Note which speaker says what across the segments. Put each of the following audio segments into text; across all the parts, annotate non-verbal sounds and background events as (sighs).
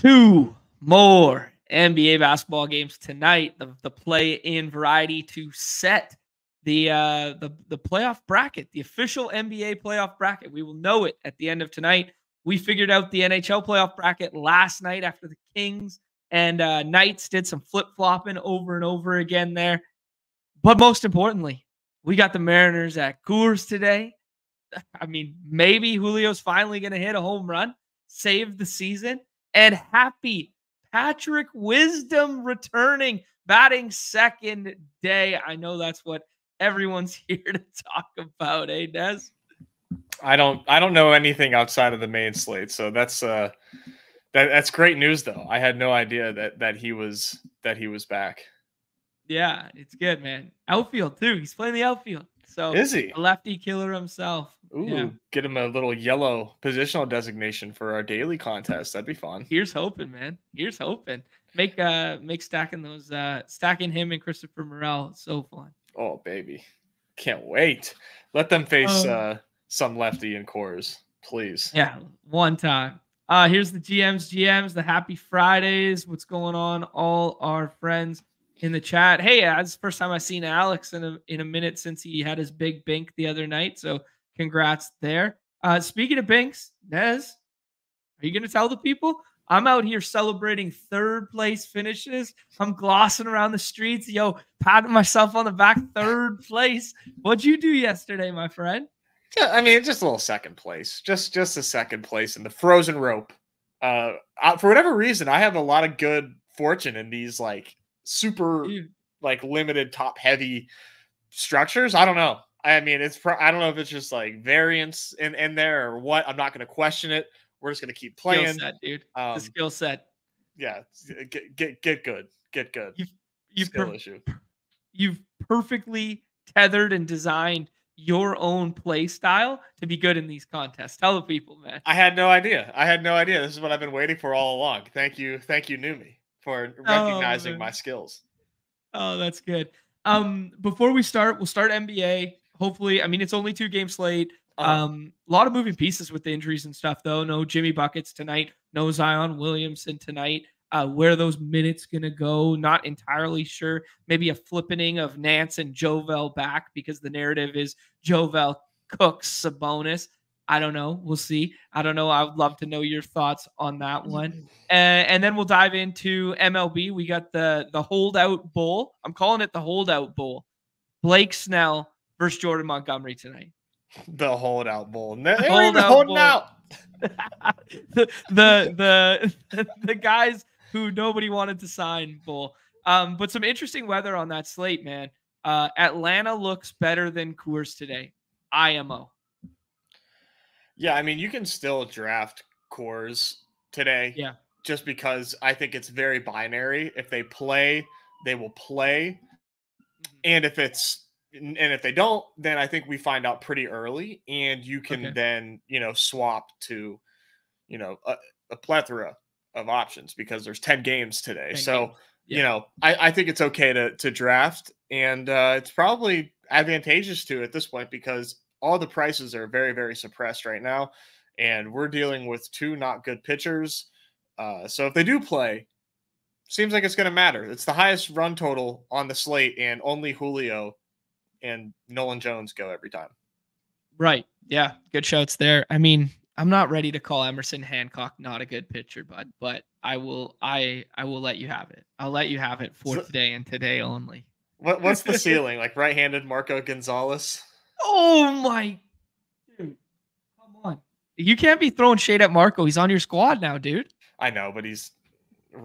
Speaker 1: two more NBA basketball games tonight. The, the play in variety to set the uh the the playoff bracket, the official NBA playoff bracket. We will know it at the end of tonight. We figured out the NHL playoff bracket last night after the Kings and uh, Knights did some flip flopping over and over again there. But most importantly, we got the Mariners at Coors today. I mean, maybe Julio's finally going to hit a home run, save the season, and happy Patrick Wisdom returning, batting second day. I know that's what everyone's (laughs) here to talk about, eh, Des?
Speaker 2: I don't I don't know anything outside of the main slate, so that's uh that, that's great news though. I had no idea that that he was that he was back.
Speaker 1: Yeah, it's good, man. Outfield too. He's playing the outfield. So
Speaker 2: is he
Speaker 1: a lefty killer himself?
Speaker 2: Ooh, yeah. get him a little yellow positional designation for our daily contest. That'd be fun.
Speaker 1: Here's hoping, man. Here's hoping. Make uh make stacking those uh stacking him and Christopher Morel so fun.
Speaker 2: Oh baby. Can't wait. Let them face um, uh some lefty in Coors, please.
Speaker 1: Yeah, one time. Uh, here's the GMs, GMs, the happy Fridays. What's going on? All our friends in the chat. Hey, it's the first time I've seen Alex in a in a minute since he had his big bink the other night. So congrats there. Uh, speaking of binks, Nez, are you gonna tell the people? I'm out here celebrating third place finishes. I'm glossing around the streets, yo, patting myself on the back, third place. What'd you do yesterday, my friend?
Speaker 2: Yeah, I mean, just a little second place, just just a second place in the frozen rope. Uh, for whatever reason, I have a lot of good fortune in these like super like limited top heavy structures. I don't know. I mean, it's pro- I don't know if it's just like variance in in there or what. I'm not going to question it. We're just going to keep playing,
Speaker 1: skill set, dude. Um, the skill set.
Speaker 2: Yeah, get get get good, get good.
Speaker 1: You've, you've per- issue. You've perfectly tethered and designed your own play style to be good in these contests. Tell the people, man.
Speaker 2: I had no idea. I had no idea. This is what I've been waiting for all along. Thank you, thank you, Neumy, for oh, recognizing oh, my skills.
Speaker 1: Oh, that's good. Um, before we start, we'll start NBA. Hopefully, I mean it's only two games late. Uh-huh. Um, a lot of moving pieces with the injuries and stuff, though. No Jimmy buckets tonight. No Zion Williamson tonight. Uh, where those minutes gonna go? Not entirely sure. Maybe a flippening of Nance and Jovel back because the narrative is Jovel cooks Sabonis. I don't know. We'll see. I don't know. I would love to know your thoughts on that one. And, and then we'll dive into MLB. We got the the holdout bowl. I'm calling it the holdout bowl. Blake Snell versus Jordan Montgomery tonight. (laughs)
Speaker 2: The holdout bowl. No, they holdout holding bowl. out. (laughs) (laughs)
Speaker 1: the, the the the guys who nobody wanted to sign bowl. Um, but some interesting weather on that slate, man. Uh, Atlanta looks better than Coors today. IMO.
Speaker 2: Yeah, I mean, you can still draft Coors today.
Speaker 1: Yeah.
Speaker 2: Just because I think it's very binary. If they play, they will play. Mm-hmm. And if it's and if they don't, then I think we find out pretty early, and you can okay. then you know swap to, you know, a, a plethora of options because there's 10 games today. 10 so, games. Yeah. you know, I, I think it's okay to to draft and uh, it's probably advantageous to at this point because all the prices are very, very suppressed right now. And we're dealing with two not good pitchers. Uh, so if they do play, seems like it's going to matter. It's the highest run total on the slate, and only Julio and Nolan Jones go every time.
Speaker 1: Right. Yeah. Good shouts there. I mean, I'm not ready to call Emerson Hancock not a good pitcher, bud, but I will I I will let you have it. I'll let you have it for so, today and today only.
Speaker 2: What what's the (laughs) ceiling? Like right-handed Marco Gonzalez?
Speaker 1: Oh my dude. Come on. You can't be throwing shade at Marco. He's on your squad now, dude.
Speaker 2: I know, but he's (laughs)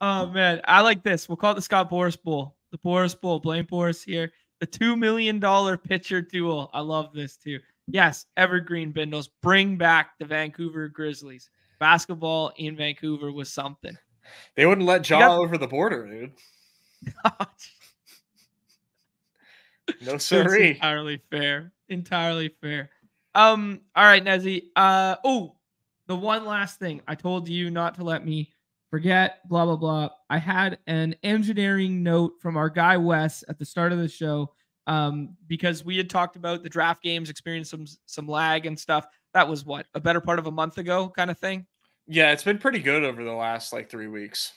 Speaker 1: oh man. I like this. We'll call it the Scott Boras Bowl. The Boras Bowl. Blame Boras here. The two million dollar pitcher duel. I love this too. Yes, evergreen bindles. Bring back the Vancouver Grizzlies. Basketball in Vancouver was something.
Speaker 2: They wouldn't let Jaw got... over the border, dude. (laughs) Oh, no siree.
Speaker 1: entirely fair. Entirely fair. Um. All right, Nezzy. Uh. Oh, the one last thing I told you not to let me forget. Blah blah blah. I had an engineering note from our guy Wes at the start of the show um, because we had talked about the draft games, experienced some some lag and stuff. That was what a better part of a month ago, kind of thing.
Speaker 2: Yeah, it's been pretty good over the last like three weeks.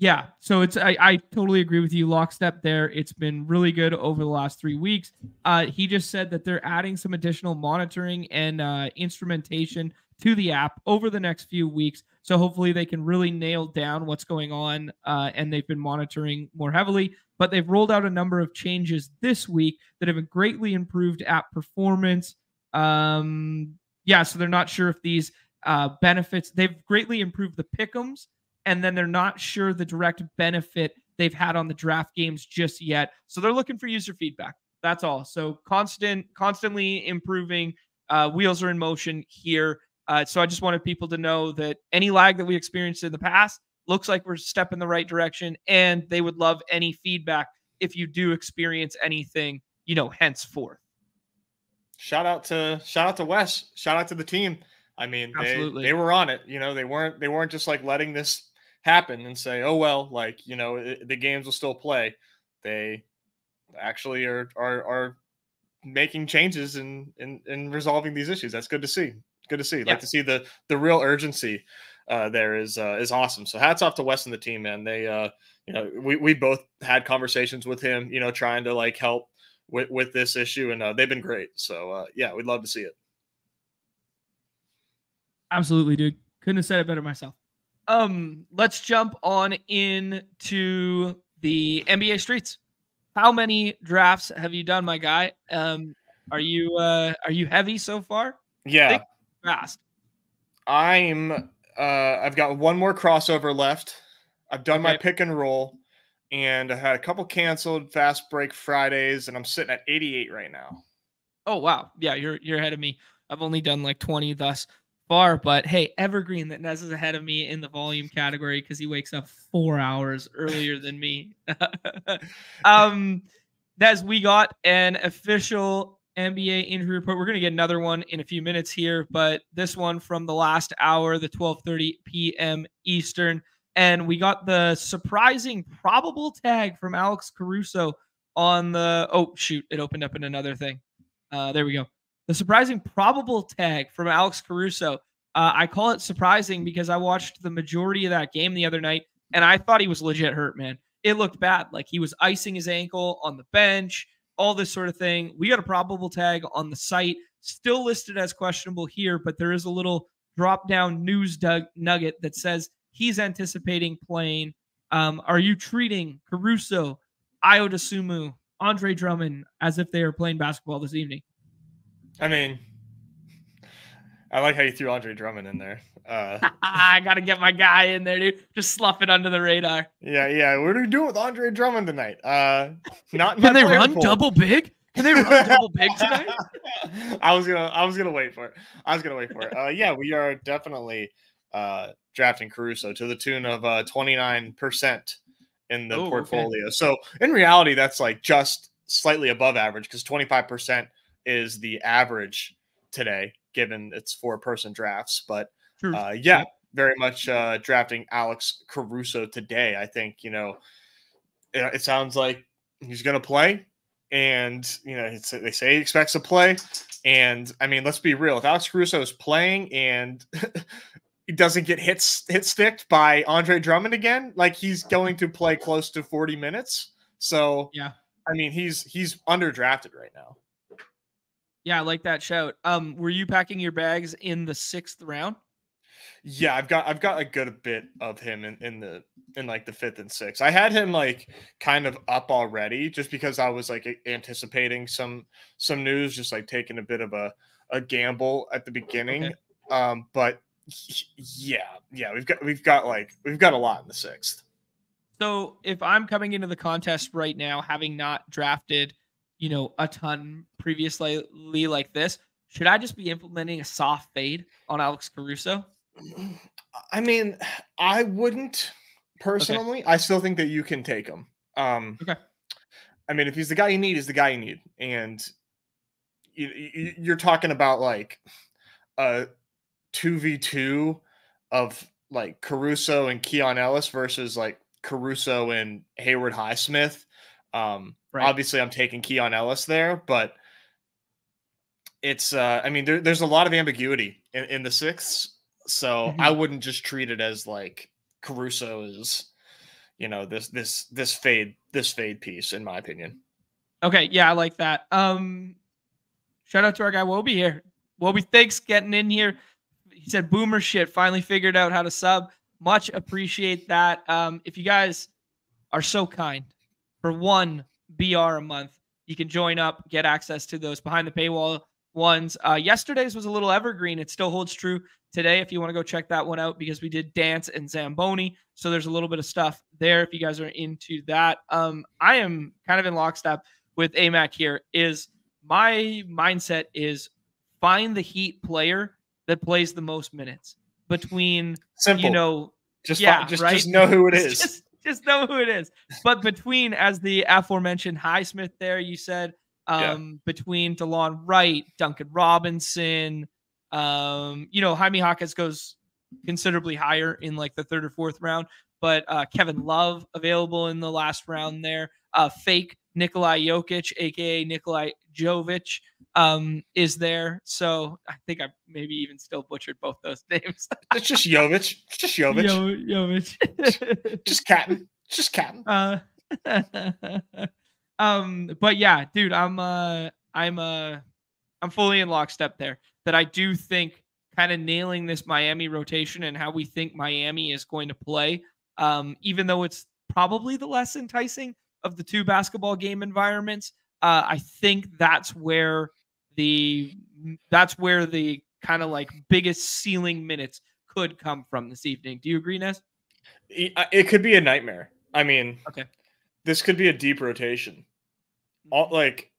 Speaker 1: Yeah, so it's I, I totally agree with you, lockstep there. It's been really good over the last three weeks. Uh, he just said that they're adding some additional monitoring and uh, instrumentation to the app over the next few weeks. So hopefully they can really nail down what's going on, uh, and they've been monitoring more heavily. But they've rolled out a number of changes this week that have greatly improved app performance. Um, yeah, so they're not sure if these uh, benefits they've greatly improved the pickums and then they're not sure the direct benefit they've had on the draft games just yet. So they're looking for user feedback. That's all. So constant, constantly improving. Uh, wheels are in motion here. Uh, so I just wanted people to know that any lag that we experienced in the past looks like we're stepping the right direction, and they would love any feedback if you do experience anything, you know, henceforth.
Speaker 2: Shout out to shout out to Wes. Shout out to the team. I mean, Absolutely. they, they were on it. You know, they weren't they weren't just like letting this happen and say, oh well, like you know it, the games will still play. They actually are are are making changes and and, and resolving these issues. That's good to see. Good to see. Yeah. Like to see the the real urgency uh, there is uh, is awesome. So hats off to Wes and the team, man. They uh, you know we we both had conversations with him, you know, trying to like help with with this issue, and uh, they've been great. So uh, yeah, we'd love to see it.
Speaker 1: Absolutely, dude. Couldn't have said it better myself. Um, let's jump on into the NBA streets. How many drafts have you done, my guy? Um, are you uh are you heavy so far?
Speaker 2: Yeah.
Speaker 1: Fast.
Speaker 2: I'm uh I've got one more crossover left. I've done okay. my pick and roll and I had a couple canceled fast break Fridays and I'm sitting at 88 right now.
Speaker 1: Oh wow. Yeah, you're you're ahead of me. I've only done like 20 thus far, but hey, evergreen that Nez is ahead of me in the volume category because he wakes up four hours earlier than me. (laughs) um, Nez, we got an official NBA injury report. We're gonna get another one in a few minutes here, but this one from the last hour, the 12:30 p.m. Eastern, and we got the surprising probable tag from Alex Caruso on the. Oh shoot! It opened up in another thing. Uh, there we go the surprising probable tag from Alex Caruso. Uh, I call it surprising because I watched the majority of that game the other night and I thought he was legit hurt, man. It looked bad. Like he was icing his ankle on the bench, all this sort of thing. We got a probable tag on the site, still listed as questionable here, but there is a little drop down news nugget that says he's anticipating playing. Um, are you treating Caruso, Ayo Dosunmu, Andre Drummond as if they are playing basketball this evening?
Speaker 2: I mean, I like how you threw Andre Drummond in there. Uh, (laughs)
Speaker 1: I got to get my guy in there, dude. Just slough it under the radar.
Speaker 2: Yeah, yeah. What are we doing with Andre Drummond tonight? Uh, not
Speaker 1: can they run pool. double big? Can they run (laughs) double big tonight?
Speaker 2: I was gonna, I was gonna wait for it. I was gonna wait for it. Uh, yeah, we are definitely uh, drafting Caruso to the tune of uh, twenty nine percent in the Ooh, portfolio. Okay. So in reality, that's like just slightly above average because twenty five percent is the average today, given it's four person drafts. But uh, yeah, very much uh, drafting Alex Caruso today. I think, you know, it, it sounds like he's going to play. And, you know, they say he expects to play. And I mean, let's be real. If Alex Caruso is playing and (laughs) he doesn't get hit, hit sticked by Andre Drummond again, like he's going to play close to 40 minutes. So,
Speaker 1: yeah.
Speaker 2: I mean, he's he's underdrafted right now.
Speaker 1: Yeah, I like that shout. Um, were you packing your bags in the sixth round?
Speaker 2: Yeah, I've got I've got a good bit of him in, in the in like the fifth and sixth. I had him like kind of up already just because I was like anticipating some some news, just like taking a bit of a a gamble at the beginning. Okay. Um, but yeah, yeah, we've got we've got like we've got a lot in the sixth.
Speaker 1: So if I'm coming into the contest right now, having not drafted you know, a ton previously like this. Should I just be implementing a soft fade on Alex Caruso? (clears throat)
Speaker 2: I mean, I wouldn't personally. Okay. I still think that you can take him. Um,
Speaker 1: okay.
Speaker 2: I mean, if he's the guy you need, he's the guy you need, and you, you're talking about like a two v two of like Caruso and Keon Ellis versus like Caruso and Haywood Highsmith. Um, Right. Obviously, I'm taking Keon Ellis there, but it's uh, I mean, there, there's a lot of ambiguity in, in the sixth So mm-hmm. I wouldn't just treat it as like Caruso is, you know, this this this fade this fade piece, in my opinion.
Speaker 1: Okay, yeah, I like that. Um, shout out to our guy Wobie here. Wobie, thanks getting in here. He said boomer shit. Finally figured out how to sub. Much appreciate that. Um, if you guys are so kind, for one BR a month, you can join up, get access to those behind the paywall ones. Uh, yesterday's was a little evergreen. It still holds true today if you want to go check that one out because we did dance and Zamboni. So there's a little bit of stuff there if you guys are into that. Um, I am kind of in lockstep with AMAC here. Is my mindset is find the Heat player that plays the most minutes between Simple. you know
Speaker 2: just yeah, find, just, right? just know who it (laughs) is.
Speaker 1: Just, just know who it is. But between as the aforementioned Highsmith there, you said um, yeah. between Delon Wright, Duncan Robinson, um, you know, Jaime Jaquez goes considerably higher in like the third or fourth round, but uh, Kevin Love available in the last round there. Uh, fake Nikolai Jokic, aka Nikolai Jovic, um, is there. So I think I maybe even still butchered both those (laughs) names.
Speaker 2: it's just Jovic. It's just Jovic.
Speaker 1: Yo, Jovic. (laughs)
Speaker 2: just Captain. Just Captain. Uh, (laughs)
Speaker 1: um, but yeah, dude, I'm uh I'm uh I'm fully in lockstep there. That I do think kind of nailing this Miami rotation and how we think Miami is going to play. Um, even though it's probably the less enticing of the two basketball game environments, uh, I think that's where the that's where the kind of like biggest ceiling minutes could come from this evening. Do you agree, Nez?
Speaker 2: It could be a nightmare. I mean,
Speaker 1: okay,
Speaker 2: this could be a deep rotation. All mm-hmm. like,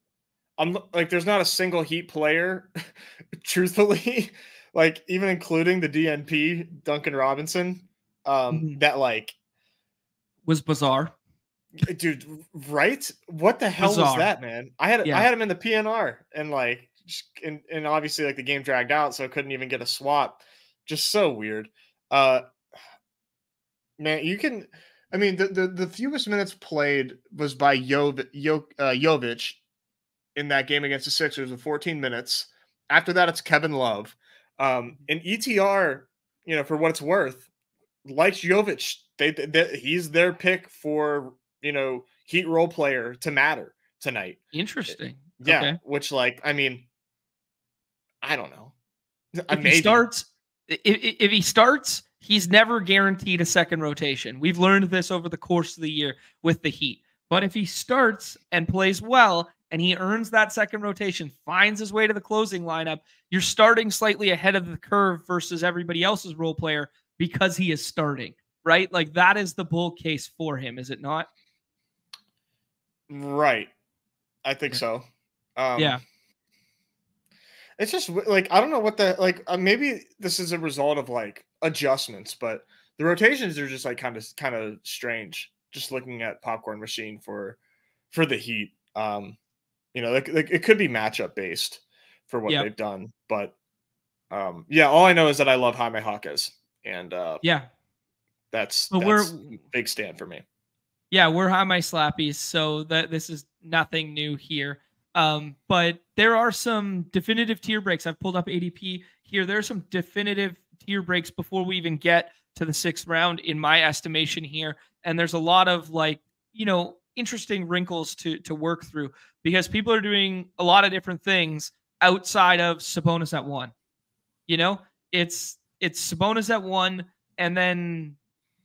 Speaker 2: I'm like, there's not a single Heat player, (laughs) truthfully, (laughs) like even including the DNP Duncan Robinson, um, mm-hmm. that like
Speaker 1: was bizarre.
Speaker 2: Dude, right? What the hell bizarre. was that, man? I had yeah. I had him in the PNR and like and, and obviously like the game dragged out, so I couldn't even get a swap. Just so weird. Uh (sighs) man, you can I mean, the, the, the fewest minutes played was by Jov, jo, uh, Jovic in that game against the Sixers with 14 minutes. After that, it's Kevin Love. Um, and ETR, you know, for what it's worth, likes Jovic. They, they, he's their pick for you know Heat role player to matter tonight.
Speaker 1: Eh, Interesting.
Speaker 2: Yeah, okay. which like I mean, I don't know. (laughs)
Speaker 1: If he starts, if, if he starts, he's never guaranteed a second rotation. We've learned this over the course of the year with the Heat. But if he starts and plays well and he earns that second rotation, finds his way to the closing lineup, you're starting slightly ahead of the curve versus everybody else's role player because he is starting, right? Like that is the bull case for him, is it not?
Speaker 2: Right. I think so.
Speaker 1: Um, yeah.
Speaker 2: It's just like I don't know what the like. Uh, maybe this is a result of like adjustments, but the rotations are just like kind of kind of strange. Just looking at popcorn machine for for the Heat, um, you know, like, like it could be matchup based for what yep. they've done, but um, yeah, all I know is that I love Jaime Jaquez, and uh,
Speaker 1: yeah,
Speaker 2: that's, that's we're big stand for me.
Speaker 1: Yeah, we're Jaime Slappies, so that this is nothing new here. Um, but there are some definitive tier breaks. I've pulled up ADP here. There are some definitive tier breaks before we even get to the sixth round, in my estimation here. And there's a lot of like, you know, interesting wrinkles to to work through because people are doing a lot of different things outside of Sabonis at one. You know, it's it's Sabonis at one, and then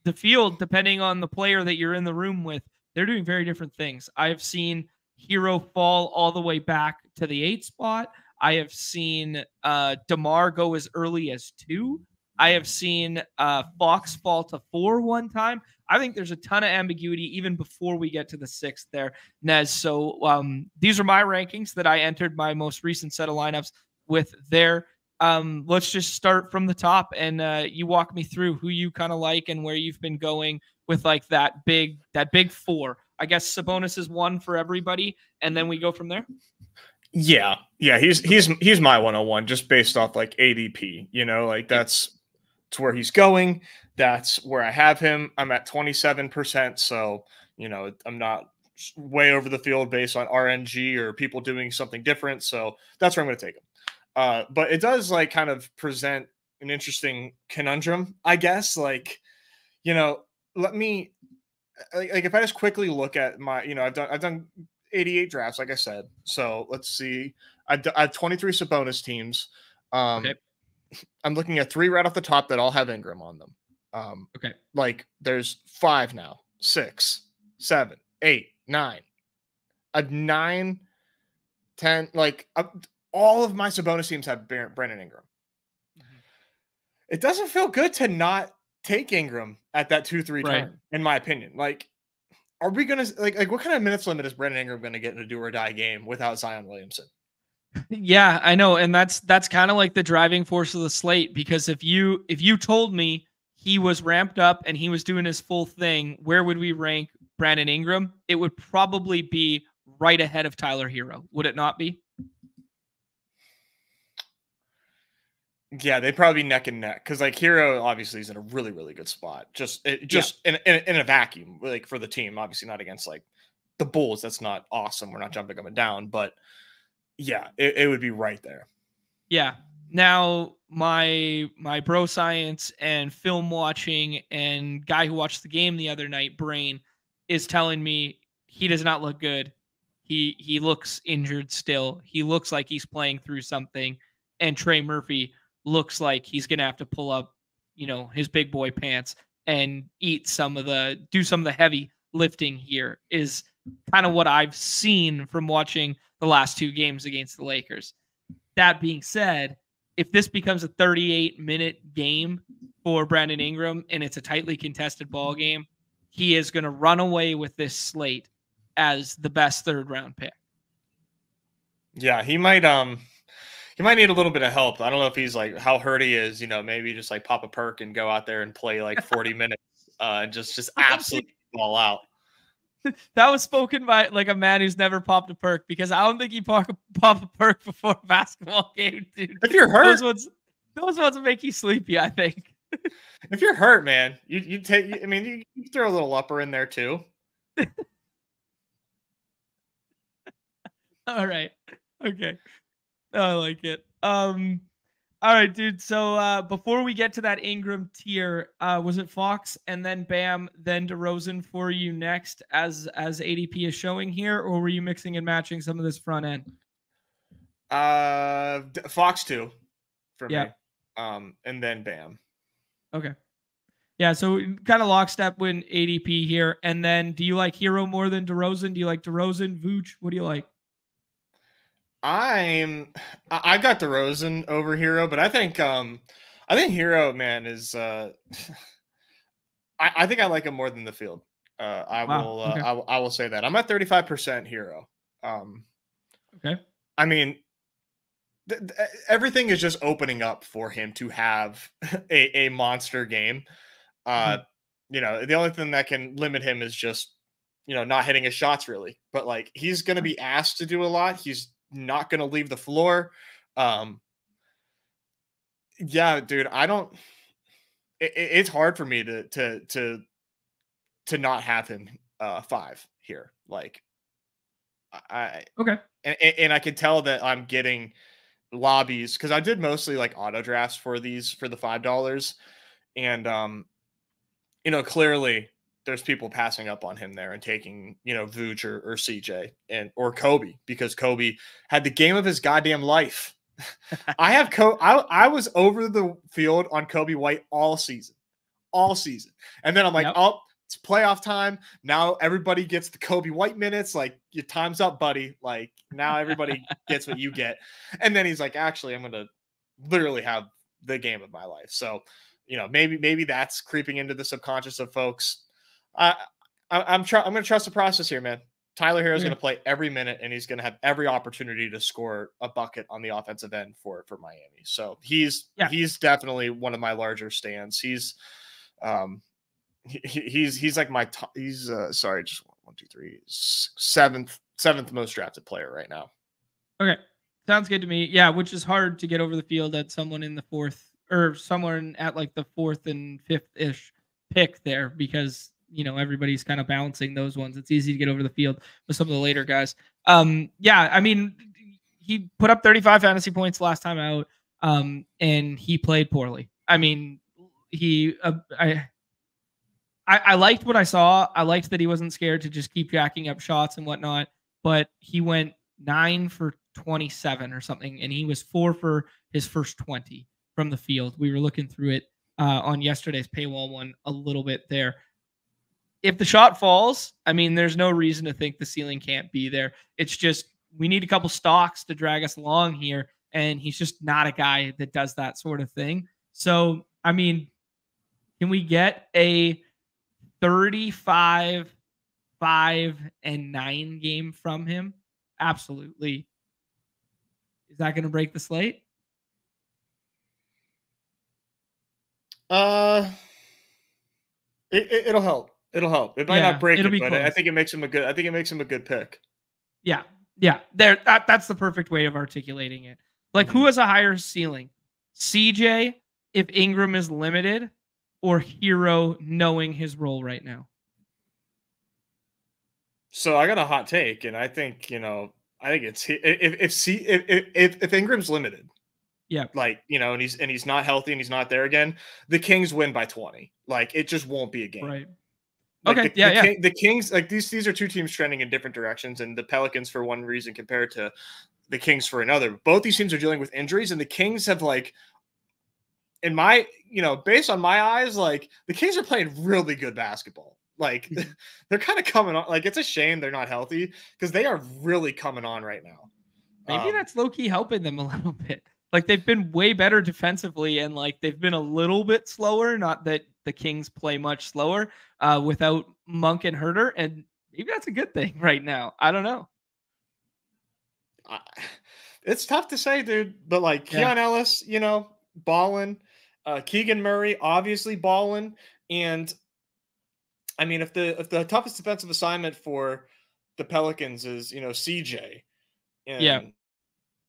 Speaker 1: the field, depending on the player that you're in the room with, they're doing very different things. I've seen Herro fall all the way back to the eight spot. I have seen uh, DeMar go as early as two. I have seen uh, Fox fall to four one time. I think there's a ton of ambiguity even before we get to the sixth there, Nez. So um, these are my rankings that I entered my most recent set of lineups with there. Um, let's just start from the top and uh, you walk me through who you kind of like and where you've been going with like that big that big four. I guess Sabonis is one for everybody, and then we go from there.
Speaker 2: Yeah, yeah, he's he's he's my 101 just based off like ADP. You know, like that's it's where he's going. That's where I have him. I'm at 27%, so you know I'm not way over the field based on RNG or people doing something different. So that's where I'm going to take him. Uh, but it does like kind of present an interesting conundrum, I guess. Like, you know, let me like, like if I just quickly look at my, you know, I've done I've done 88 drafts, like I said. So let's see. I've, I have 23 Sabonis teams. Um, okay. I'm looking at three right off the top that all have Ingram on them. Um,
Speaker 1: okay.
Speaker 2: Like there's five now, six, seven, eight, nine. A nine, ten, like uh, all of my Sabonis teams have Brandon Ingram. Mm-hmm. It doesn't feel good to not take Ingram at that two three right. turn, in my opinion. Like, are we gonna like like what kind of minutes limit is Brandon Ingram gonna get in a do or die game without Zion Williamson?
Speaker 1: Yeah, I know, and that's that's kind of like the driving force of the slate because if you if you told me he was ramped up and he was doing his full thing, where would we rank Brandon Ingram? It would probably be right ahead of Tyler Herro, would it not be?
Speaker 2: Yeah, they'd probably be neck and neck because like Herro obviously is in a really really good spot. Just eh, it, just yeah. in, in, in a vacuum, like for the team, obviously not against like the Bulls. That's not awesome. We're not jumping them down, but yeah, it, it would be right there.
Speaker 1: Yeah. Now my my bro science and film watching and guy who watched the game the other night, brain, is telling me he does not look good. He he looks injured still. He looks like he's playing through something. And Trey Murphy looks like he's gonna have to pull up, you know, his big boy pants and eat some of the do some of the heavy lifting here is kind of what I've seen from watching the last two games against the Lakers. That being said, if this becomes a 38 minute game for Brandon Ingram and it's a tightly contested ball game, he is going to run away with this slate as the best third round pick.
Speaker 2: Yeah, he might um he might need a little bit of help. I don't know if he's like how hurt he is, you know, maybe just like pop a perk and go out there and play like 40 (laughs) minutes uh and just just absolutely fall (laughs) out. (laughs)
Speaker 1: that was spoken by like a man who's never popped a perk because I don't think he pop a, pop a perk before a basketball game, dude.
Speaker 2: If you're hurt,
Speaker 1: those ones, those ones make you sleepy. I think.
Speaker 2: if you're hurt, man, you you take. I mean, you, you throw a little upper in there too.
Speaker 1: All right. Okay. I like it. Um. All right, dude. So uh, before we get to that Ingram tier, uh, was it Fox and then Bam, then DeRozan for you next, as as ADP is showing here, or were you mixing and matching some of this front end?
Speaker 2: Uh, Fox two, for yeah. me. Um, and then Bam.
Speaker 1: Okay. Yeah, so kind of lockstep with ADP here, and then do you like Herro more than DeRozan? Do you like DeRozan, Vooch? What do you like?
Speaker 2: I'm I got the DeRozan over Herro, but I think um I think Herro man is uh (sighs) I, I think I like him more than the field. Uh I wow. will uh, okay. I, I will say that. I'm at 35% Herro. Um
Speaker 1: Okay.
Speaker 2: I mean th- th- everything is just opening up for him to have (laughs) a, a monster game. Uh mm-hmm. you know, the only thing that can limit him is just you know, not hitting his shots really. But like he's going to be asked to do a lot. He's not going to leave the floor. Um, yeah, dude, I don't. It, it's hard for me to to to to not have him uh five here. Like, I
Speaker 1: okay,
Speaker 2: and and I can tell that I'm getting lobbies because I did mostly like auto drafts for these for the five dollars, and um, you know, clearly there's people passing up on him there and taking, you know, Vooch or, or CJ and or Coby because Coby had the game of his goddamn life. (laughs) I have Co I, I was over the field on Coby White all season. All season. And then I'm like, oh, it's playoff time. Now everybody gets the Coby White minutes. Like your time's up, buddy. Like now everybody (laughs) gets what you get. And then he's like, actually, I'm gonna literally have the game of my life. So, you know, maybe maybe that's creeping into the subconscious of folks I, I am I'm going to trust the process here, man. Tyler Herro is going to play every minute, and he's going to have every opportunity to score a bucket on the offensive end for for Miami. So he's yeah. he's definitely one of my larger stands. He's um he, he's he's like my top, he's uh sorry just one two three seventh seventh most drafted player right now.
Speaker 1: Okay, sounds good to me. Yeah, which is hard to get over the field at someone in the fourth or someone at like the fourth and fifth ish pick there because you know everybody's kind of balancing those ones. It's easy to get over the field with some of the later guys. Um, yeah, I mean, he put up 35 fantasy points last time out. Um, and he played poorly. I mean, he uh, I, I I liked what I saw. I liked that he wasn't scared to just keep jacking up shots and whatnot. But he went nine for 27 or something, and he was four for his first 20 from the field. We were looking through it uh, on yesterday's paywall one a little bit there. If the shot falls, I mean, there's no reason to think the ceiling can't be there. It's just we need a couple stocks to drag us along here, and he's just not a guy that does that sort of thing. So, I mean, can we get a 35 5 and 9 game from him? Absolutely. Is that going to break the slate?
Speaker 2: Uh, it, it will help. It'll help. It might yeah, not break it, but close. I think it makes him a good. I think it makes him a good pick.
Speaker 1: Yeah, yeah. There. That, that's the perfect way of articulating it. Like, mm-hmm. who has a higher ceiling, CJ? If Ingram is limited, or Herro knowing his role right now?
Speaker 2: So I got a hot take, and I think you know, I think it's if if see if if, if Ingram's limited,
Speaker 1: yeah,
Speaker 2: like you know, and he's and he's not healthy and he's not there again, the Kings win by twenty. Like it just won't be a game,
Speaker 1: right?
Speaker 2: Like
Speaker 1: okay,
Speaker 2: the,
Speaker 1: yeah,
Speaker 2: the,
Speaker 1: yeah.
Speaker 2: King, the Kings, like these, these are two teams trending in different directions, and the Pelicans for one reason compared to the Kings for another. Both these teams are dealing with injuries, and the Kings have like in my, you know, based on my eyes, like the Kings are playing really good basketball. Like (laughs) they're kind of coming on. Like it's a shame they're not healthy because they are really coming on right now.
Speaker 1: Maybe um, that's low key helping them a (laughs) little bit. Like they've been way better defensively, and like they've been a little bit slower. Not that the Kings play much slower uh, without Monk and Huerter, and maybe that's a good thing (laughs) right now. I don't know.
Speaker 2: it's tough to say, dude. But like yeah. Keon Ellis, you know, balling. Uh, Keegan Murray obviously balling, and I mean if the if the toughest defensive assignment for the Pelicans is you know CJ,
Speaker 1: yeah,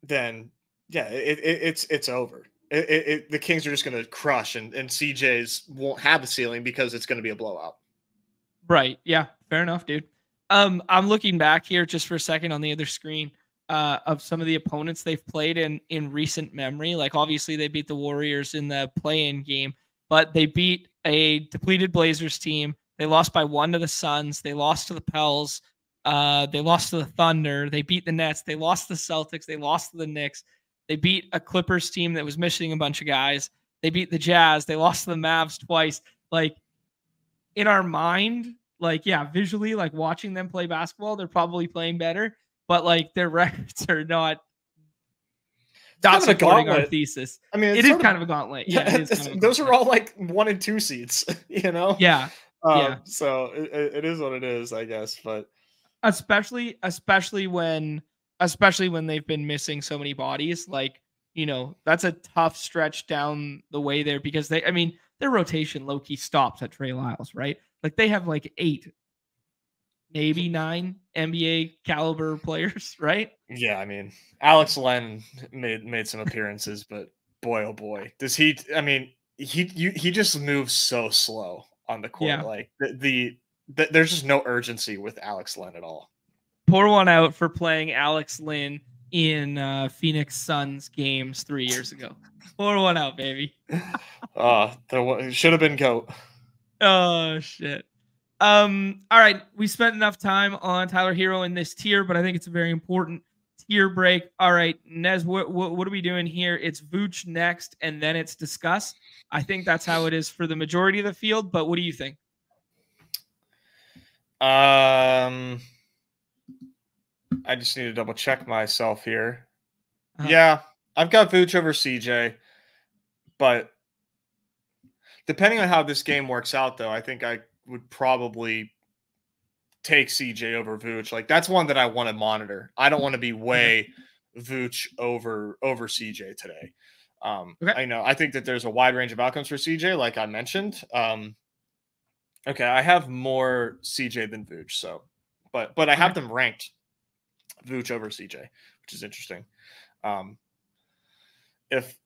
Speaker 2: then yeah, it, it, it's it's over. It, the Kings are just going to crush, and and CJ's won't have a ceiling because it's going to be a blowout.
Speaker 1: Right. Yeah. Fair enough, dude. Um, I'm looking back here just for a second on the other screen uh, of some of the opponents they've played in in recent memory. Like obviously they beat the Warriors in the play-in game, but they beat a depleted Blazers team. They lost by one to the Suns. They lost to the Pels. Uh, they lost to the Thunder. They beat the Nets. They lost the Celtics. They lost to the Knicks. They beat a Clippers team that was missing a bunch of guys. They beat the Jazz. They lost to the Mavs twice. Like in our mind, like yeah, visually, like watching them play basketball, they're probably playing better but like their (laughs) records are not not supporting our thesis.
Speaker 2: I mean,
Speaker 1: it is kind of, of a gauntlet. Yeah, (laughs) kind of
Speaker 2: those gauntlet. are all like one and two seats, (laughs) you know.
Speaker 1: Yeah,
Speaker 2: um,
Speaker 1: yeah.
Speaker 2: So it, it is what it is, I guess. But
Speaker 1: especially, especially when, especially when they've been missing so many bodies, like you know, that's a tough stretch down the way there because they, I mean, their rotation low key stops at Trey Lyles, right? Like they have like eight maybe nine NBA caliber (laughs) players, right?
Speaker 2: Yeah, I mean, Alex Len made made some appearances, but boy, oh boy, does he? I mean, he you, he just moves so slow on the court. Yeah. Like the, the, the there's just no urgency with Alex Len at all.
Speaker 1: Pour one out for playing Alex Len in uh, Phoenix Suns games three years ago. Pour one out, baby. (laughs)
Speaker 2: uh there should have been goat.
Speaker 1: Oh shit. Um, all right, we spent enough time on Tyler Herro in this tier, but I think it's a very important tier break. All right, Nez, what, what, what are we doing here? It's Vooch next, and then it's discuss. I think that's how it is for the majority of the field, but what do you think?
Speaker 2: Um, I just need to double check myself here. Uh-huh. Yeah, I've got Vooch over CJ, but depending on how this game works out, though, I think I would probably take CJ over Vooch. Like that's one that I want to monitor. I don't want to be way Vooch over over CJ today. Um, okay. I know I think that there's a wide range of outcomes for CJ, like I mentioned. Um, okay, I have more CJ than Vooch, so but but I have them ranked Vooch over CJ, which is interesting. Um, if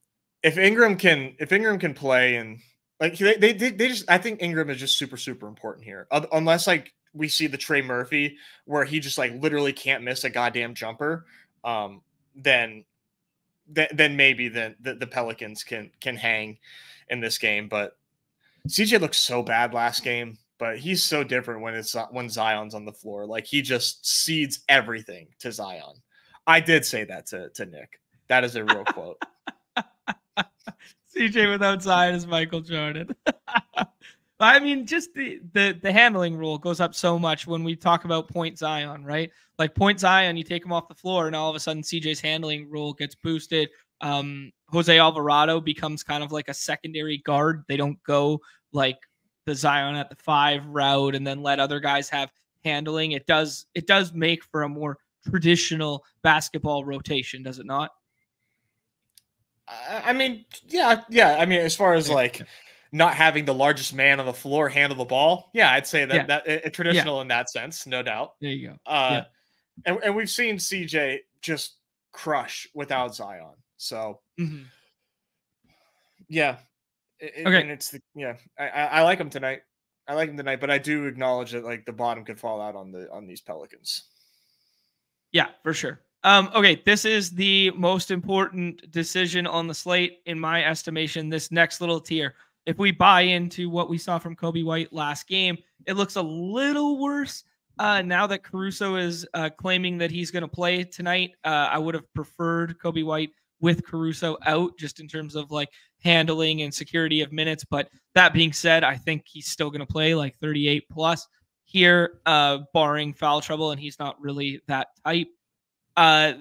Speaker 2: if Ingram can if Ingram can play and like they, they, they just, I think Ingram is just super, super important here. unless like we see the Trey Murphy where he just like literally can't miss a goddamn jumper. Um, then th- then maybe then the, the Pelicans can can hang in this game. But CJ looked so bad last game, but he's so different when it's when Zion's on the floor. Like he just cedes everything to Zion. I did say that to, to Nick. That is a real quote. (laughs)
Speaker 1: CJ without Zion is Michael Jordan. (laughs) I mean, just the, the the handling rule goes up so much when we talk about point Zion, right? Like point Zion, you take him off the floor, and all of a sudden CJ's handling rule gets boosted. Um, Jose Alvarado becomes kind of like a secondary guard. They don't go like the Zion at the five route and then let other guys have handling. It does it does make for a more traditional basketball rotation, does it not?
Speaker 2: I mean, yeah, yeah. I mean, as far as like not having the largest man on the floor handle the ball, yeah, I'd say that yeah. that it, traditional yeah. in that sense, no doubt.
Speaker 1: There you go.
Speaker 2: Uh, yeah. and, and we've seen CJ just crush without Zion. So, mm-hmm. yeah. It, okay. And it's the yeah, I, I like him tonight. I like him tonight, but I do acknowledge that like the bottom could fall out on the on these Pelicans.
Speaker 1: Yeah, for sure. Um, okay, this is the most important decision on the slate, in my estimation. This next little tier. If we buy into what we saw from Coby White last game, it looks a little worse uh, now that Caruso is uh, claiming that he's going to play tonight. Uh, I would have preferred Coby White with Caruso out, just in terms of like handling and security of minutes. But that being said, I think he's still going to play like 38 plus here, uh, barring foul trouble, and he's not really that type. Uh,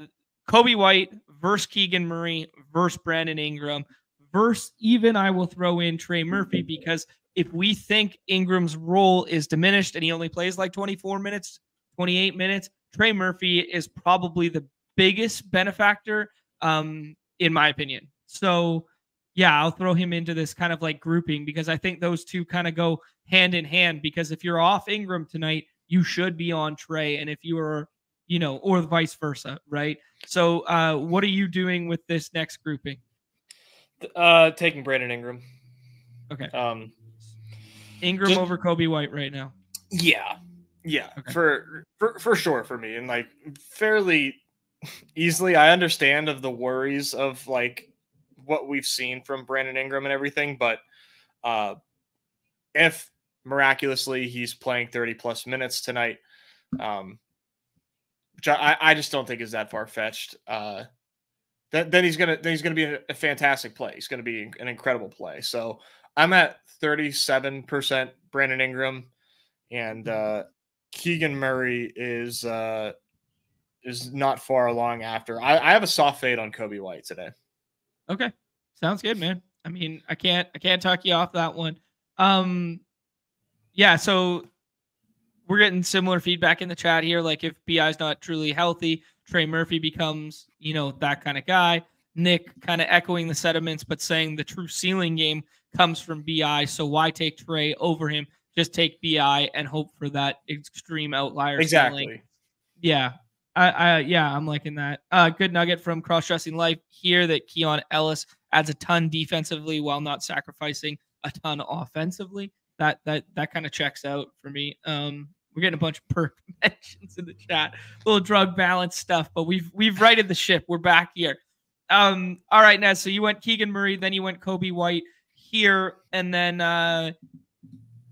Speaker 1: Coby White versus Keegan Murray versus Brandon Ingram versus even I will throw in Trey Murphy because if we think Ingram's role is diminished and he only plays like 24 minutes, 28 minutes, Trey Murphy is probably the biggest benefactor, um, in my opinion. So, yeah, I'll throw him into this kind of like grouping because I think those two kind of go hand in hand. Because if you're off Ingram tonight, you should be on Trey, and if you are you know, or vice versa, right? So, uh, what are you doing with this next grouping?
Speaker 2: Uh, taking Brandon Ingram.
Speaker 1: Okay. Um, Ingram just, over Coby White right now.
Speaker 2: Yeah, yeah, okay. for for for sure for me, and like fairly easily. I understand of the worries of like what we've seen from Brandon Ingram and everything, but uh, if miraculously he's playing 30 plus minutes tonight, um, which I, I just don't think is that far fetched. Uh, then, then he's gonna then he's gonna be a, fantastic play. He's gonna be an incredible play. So I'm at 37 percent Brandon Ingram, and uh, Keegan Murray is uh, is not far along after. I, I have a soft fade on Coby White today.
Speaker 1: Okay, sounds good, man. I mean, I can't I can't talk you off that one. Um, yeah. So we're getting similar feedback in the chat here. Like if BI's not truly healthy, Trey Murphy becomes, you know, that kind of guy. Nick kind of echoing the sentiments, but saying the true ceiling game comes from BI. So why take Trey over him? Just take BI and hope for that extreme outlier.
Speaker 2: Exactly.
Speaker 1: Ceiling. Yeah. I, I yeah, I'm liking that. Uh, good nugget from cross dressing life here that Keon Ellis adds a ton defensively while not sacrificing a ton offensively. That that that kind of checks out for me. Um, we're getting a bunch of perk (laughs) mentions in the chat, a little drug balance stuff, but we've we've righted the ship. We're back here. Um, all right, Nez. So you went Keegan Murray, then you went Coby White here, and then uh,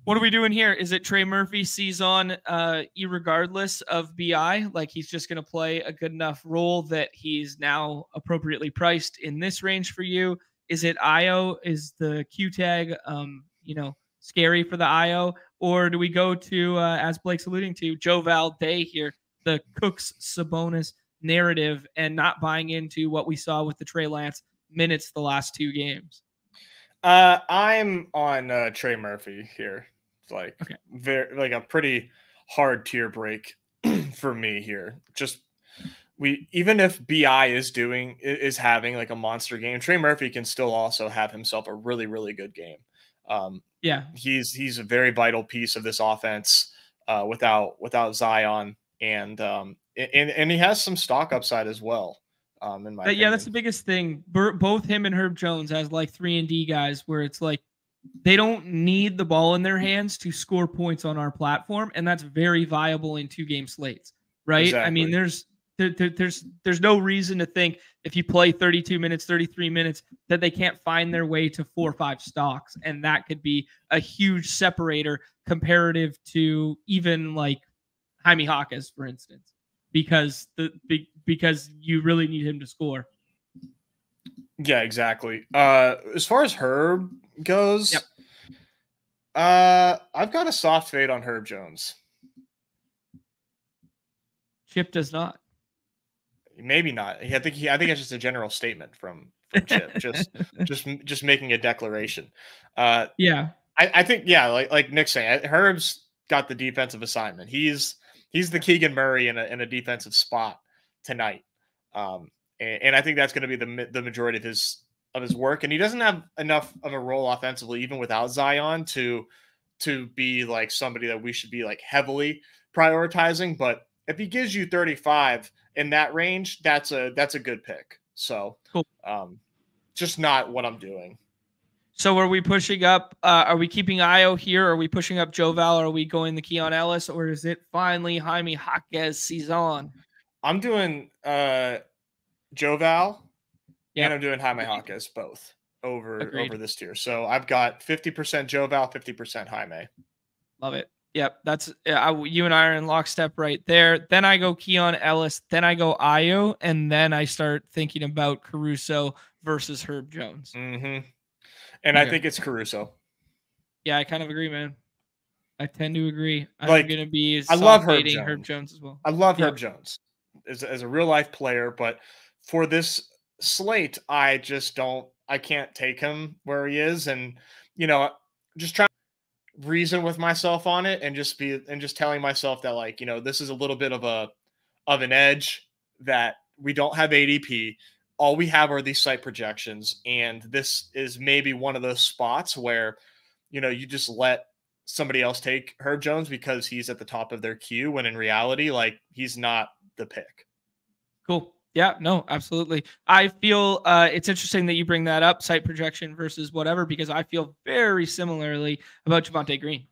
Speaker 1: what are we doing here? Is it Trey Murphy sees on uh, regardless of BI? Like he's just going to play a good enough role that he's now appropriately priced in this range for you? Is it Ayo? Is the Q tag, um, you know, scary for the Ayo? Or do we go to, uh, as Blake's alluding to, Joe Val Day here, the Cooks Sabonis narrative, and not buying into what we saw with the Trey Lance minutes the last two games?
Speaker 2: Uh, I'm on uh, Trey Murphy here. Like okay. very like a pretty hard tier break (clears throat) for me here. Just we even if BI is doing is having like a monster game, Trey Murphy can still also have himself a really really good game. Um,
Speaker 1: yeah,
Speaker 2: he's he's a very vital piece of this offense uh, without without Zion, and um, and and he has some stock upside as well. Um, in my
Speaker 1: yeah, that's the biggest thing. Both him and Herb Jones as like three and D guys, where it's like they don't need the ball in their hands to score points on our platform, and that's very viable in two game slates, right? Exactly. I mean, there's there, there, there's there's no reason to think if you play 32 minutes, 33 minutes, that they can't find their way to four or five stocks, and that could be a huge separator comparative to even like Jaime Jaquez, for instance, because the because you really need him to score.
Speaker 2: Yeah, exactly. Uh, as far as Herb goes, yep. uh, I've got a soft fade on Herb Jones.
Speaker 1: Chip does not.
Speaker 2: Maybe not. I think he, I think it's just a general statement from from Chip, just (laughs) just just making a declaration. Uh,
Speaker 1: yeah,
Speaker 2: I, I think yeah, like like Nick saying, Herb's got the defensive assignment. He's he's the Keegan Murray in a in a defensive spot tonight, um, and, and I think that's going to be the the majority of his of his work. And he doesn't have enough of a role offensively, even without Zion, to to be like somebody that we should be like heavily prioritizing. But if he gives you 35 in that range, that's a that's a good pick. So, cool. um, just not what I'm doing.
Speaker 1: So are we pushing up? Uh, are we keeping Ayo here? Are we pushing up Joe Val? Are we going the Keon Ellis, or is it finally Jaime Jaquez season?
Speaker 2: I'm doing uh, Joe Val, yep. and I'm doing Jaime Jaquez both over Agreed. over this tier. So I've got 50% Joe Val, 50% Jaime.
Speaker 1: Love it. Yep, that's I, you and I are in lockstep right there. Then I go Keon Ellis, then I go Ayo, and then I start thinking about Caruso versus Herb Jones.
Speaker 2: Mm-hmm. And okay. I think it's Caruso.
Speaker 1: Yeah, I kind of agree, man. I tend to agree. I'm like, gonna be
Speaker 2: I love Herb Jones.
Speaker 1: Herb Jones as well.
Speaker 2: I love Herb Jones as, as a real life player, but for this slate, I just don't I can't take him where he is. And you know, just trying to reason with myself on it and just be and just telling myself that like, you know, this is a little bit of a of an edge that we don't have ADP all we have are these site projections and this is maybe one of those spots where you know you just let somebody else take herb jones because he's at the top of their queue when in reality like he's not the pick
Speaker 1: cool yeah no absolutely. I feel uh, it's interesting that you bring that up site projection versus whatever because i feel very similarly about javonte green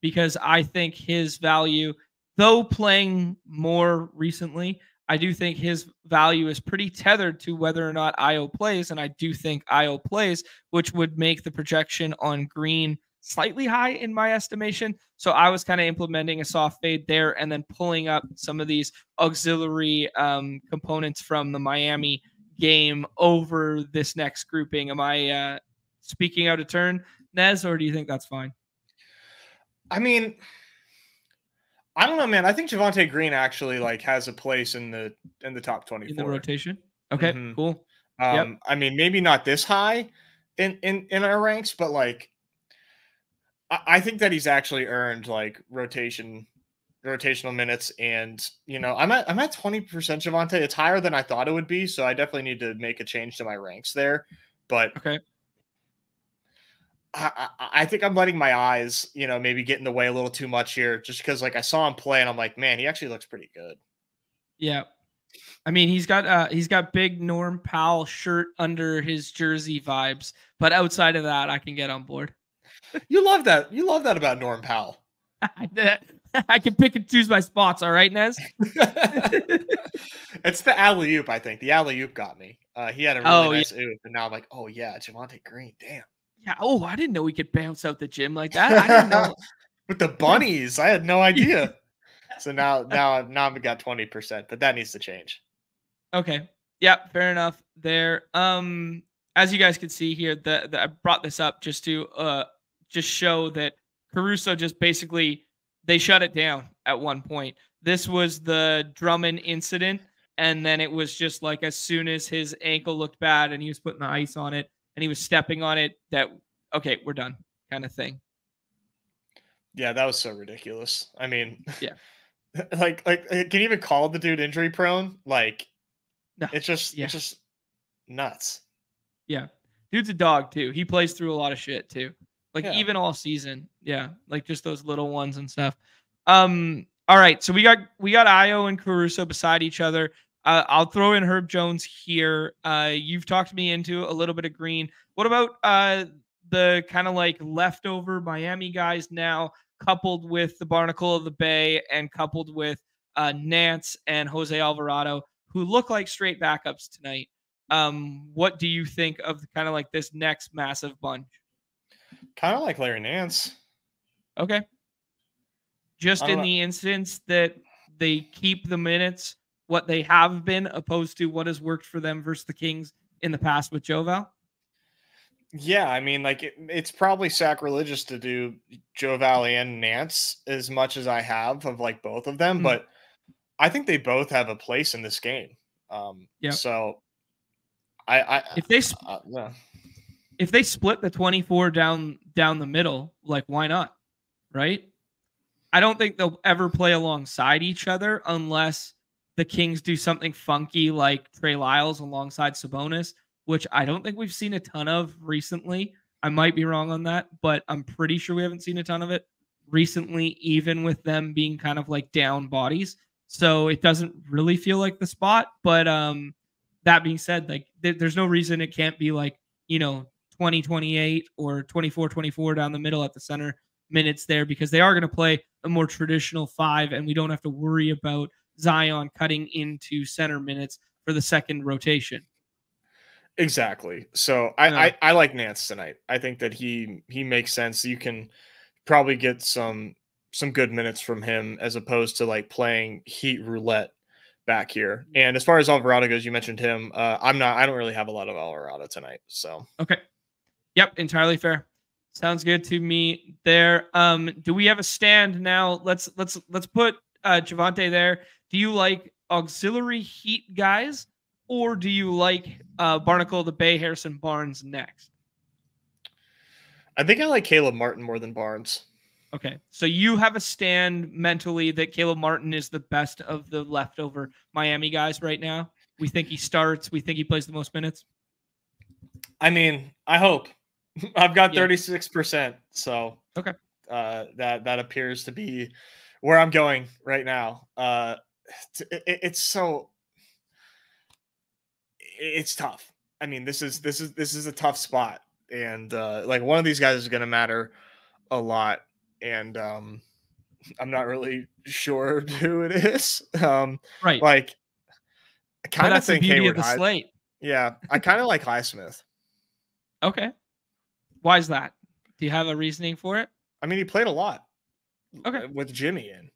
Speaker 1: because i think his value though playing more recently I do think his value is pretty tethered to whether or not Ayo plays, and I do think Ayo plays, which would make the projection on Green slightly high in my estimation. So I was kind of implementing a soft fade there and then pulling up some of these auxiliary um, components from the Miami game over this next grouping. Am I uh, speaking out of turn, Nez, or do you think that's fine?
Speaker 2: I mean, I don't know, man. I think Javonte Green actually like has a place in the in the top twenty
Speaker 1: in the rotation. Okay, mm-hmm. cool.
Speaker 2: Um, yep. I mean, maybe not this high in in in our ranks, but like, I, think that he's actually earned like rotation rotational minutes, and you know, I'm at I'm at twenty percent Javonte. It's higher than I thought it would be, so I definitely need to make a change to my ranks there. But
Speaker 1: okay,
Speaker 2: I, I, think I'm letting my eyes, you know, maybe get in the way a little too much here, just because like I saw him play and I'm like, man, he actually looks pretty good.
Speaker 1: Yeah, I mean, he's got uh he's got big Norm Powell shirt under his jersey vibes, but outside of that, I can get on board.
Speaker 2: You love that. You love that about Norm Powell.
Speaker 1: I can pick and choose my spots. All right, Nez. (laughs) (laughs)
Speaker 2: it's the alley oop. I think the alley oop got me. Uh, he had a really oh, nice yeah. oop, and now I'm like, oh yeah, Javonte Green. Damn.
Speaker 1: Yeah. Oh, I didn't know we could bounce out the gym like that. I didn't know. (laughs)
Speaker 2: With the bunnies, I had no idea. so now, now, now I've got twenty percent, but that needs to change.
Speaker 1: Okay. Yeah. Fair enough. There. Um, as you guys can see here, the, the I brought this up just to uh just show that Caruso just basically they shut it down at one point. This was the Drummond incident, and then it was just like as soon as his ankle looked bad and he was putting the ice on it, and he was stepping on it that okay we're done kind of thing
Speaker 2: yeah that was so ridiculous i mean
Speaker 1: yeah (laughs)
Speaker 2: like like can you even call the dude injury prone like no. it's just yeah. it's just nuts
Speaker 1: yeah dude's a dog too he plays through a lot of shit too like yeah. even all season yeah like just those little ones and stuff um all right so we got we got Ayo and caruso beside each other uh, I'll throw in Herb Jones here. Uh, you've talked me into a little bit of green. What about uh, the kind of like leftover Miami guys now, coupled with the Barnacle of the Bay and coupled with uh, Nance and Jose Alvarado? who look like straight backups tonight. Um, what do you think of kind of like this next massive bunch?
Speaker 2: Kind of like Larry Nance.
Speaker 1: Okay. Just in know. the instance that they keep the minutes what they have been opposed to what has worked for them versus the Kings in the past with Joval?
Speaker 2: Yeah, I mean, like it, it's probably sacrilegious to do Joval and Nance as much as I have of like both of them, mm-hmm. but I think they both have a place in this game. Um, yeah. So, I, I
Speaker 1: if they uh, yeah. If they split the twenty four down down the middle, like why not? Right. I don't think they'll ever play alongside each other unless the Kings do something funky like Trey Lyles alongside Sabonis, which I don't think we've seen a ton of recently. I might be wrong on that, but I'm pretty sure we haven't seen a ton of it recently, even with them being kind of like down bodies. So it doesn't really feel like the spot. But um, that being said, like th- there's no reason it can't be like, you know, 2028 or 24 24 down the middle at the center minutes there because they are going to play a more traditional five and we don't have to worry about Zion cutting into center minutes for the second rotation.
Speaker 2: Exactly. So I. I, I like Nance tonight. I think that he he makes sense. You can probably get some some good minutes from him as opposed to like playing heat roulette back here. And as far as Alvarado goes, you mentioned him. Uh, I'm not. I don't really have a lot of Alvarado tonight. So
Speaker 1: okay. Yep, entirely fair. Sounds good to me. There. Um, do we have a stand now? Let's let's let's put uh Javonte there. Do you like auxiliary heat guys, or do you like uh, Barnacle, the Bay, Harrison Barnes next?
Speaker 2: I think I like Caleb Martin more than Barnes.
Speaker 1: Okay, so you have a stand mentally that Caleb Martin is the best of the leftover Miami guys right now. We think he starts. We think he plays the most minutes.
Speaker 2: I mean, I hope. (laughs) I've got thirty six percent, so
Speaker 1: okay.
Speaker 2: Uh, that that appears to be where I'm going right now. Uh, it's so it's tough. I mean, this is this is this is a tough spot, and uh, like one of these guys is going to matter a lot, and um, (laughs) I'm not really sure (laughs) who it is. Um,
Speaker 1: right,
Speaker 2: like I kind of think
Speaker 1: the
Speaker 2: Haywood
Speaker 1: of the slate.
Speaker 2: Yeah, I kind of like Highsmith.
Speaker 1: Okay, why is that? Do you have a reasoning for it?
Speaker 2: I mean, he played a lot.
Speaker 1: Okay,
Speaker 2: with Jimmy in.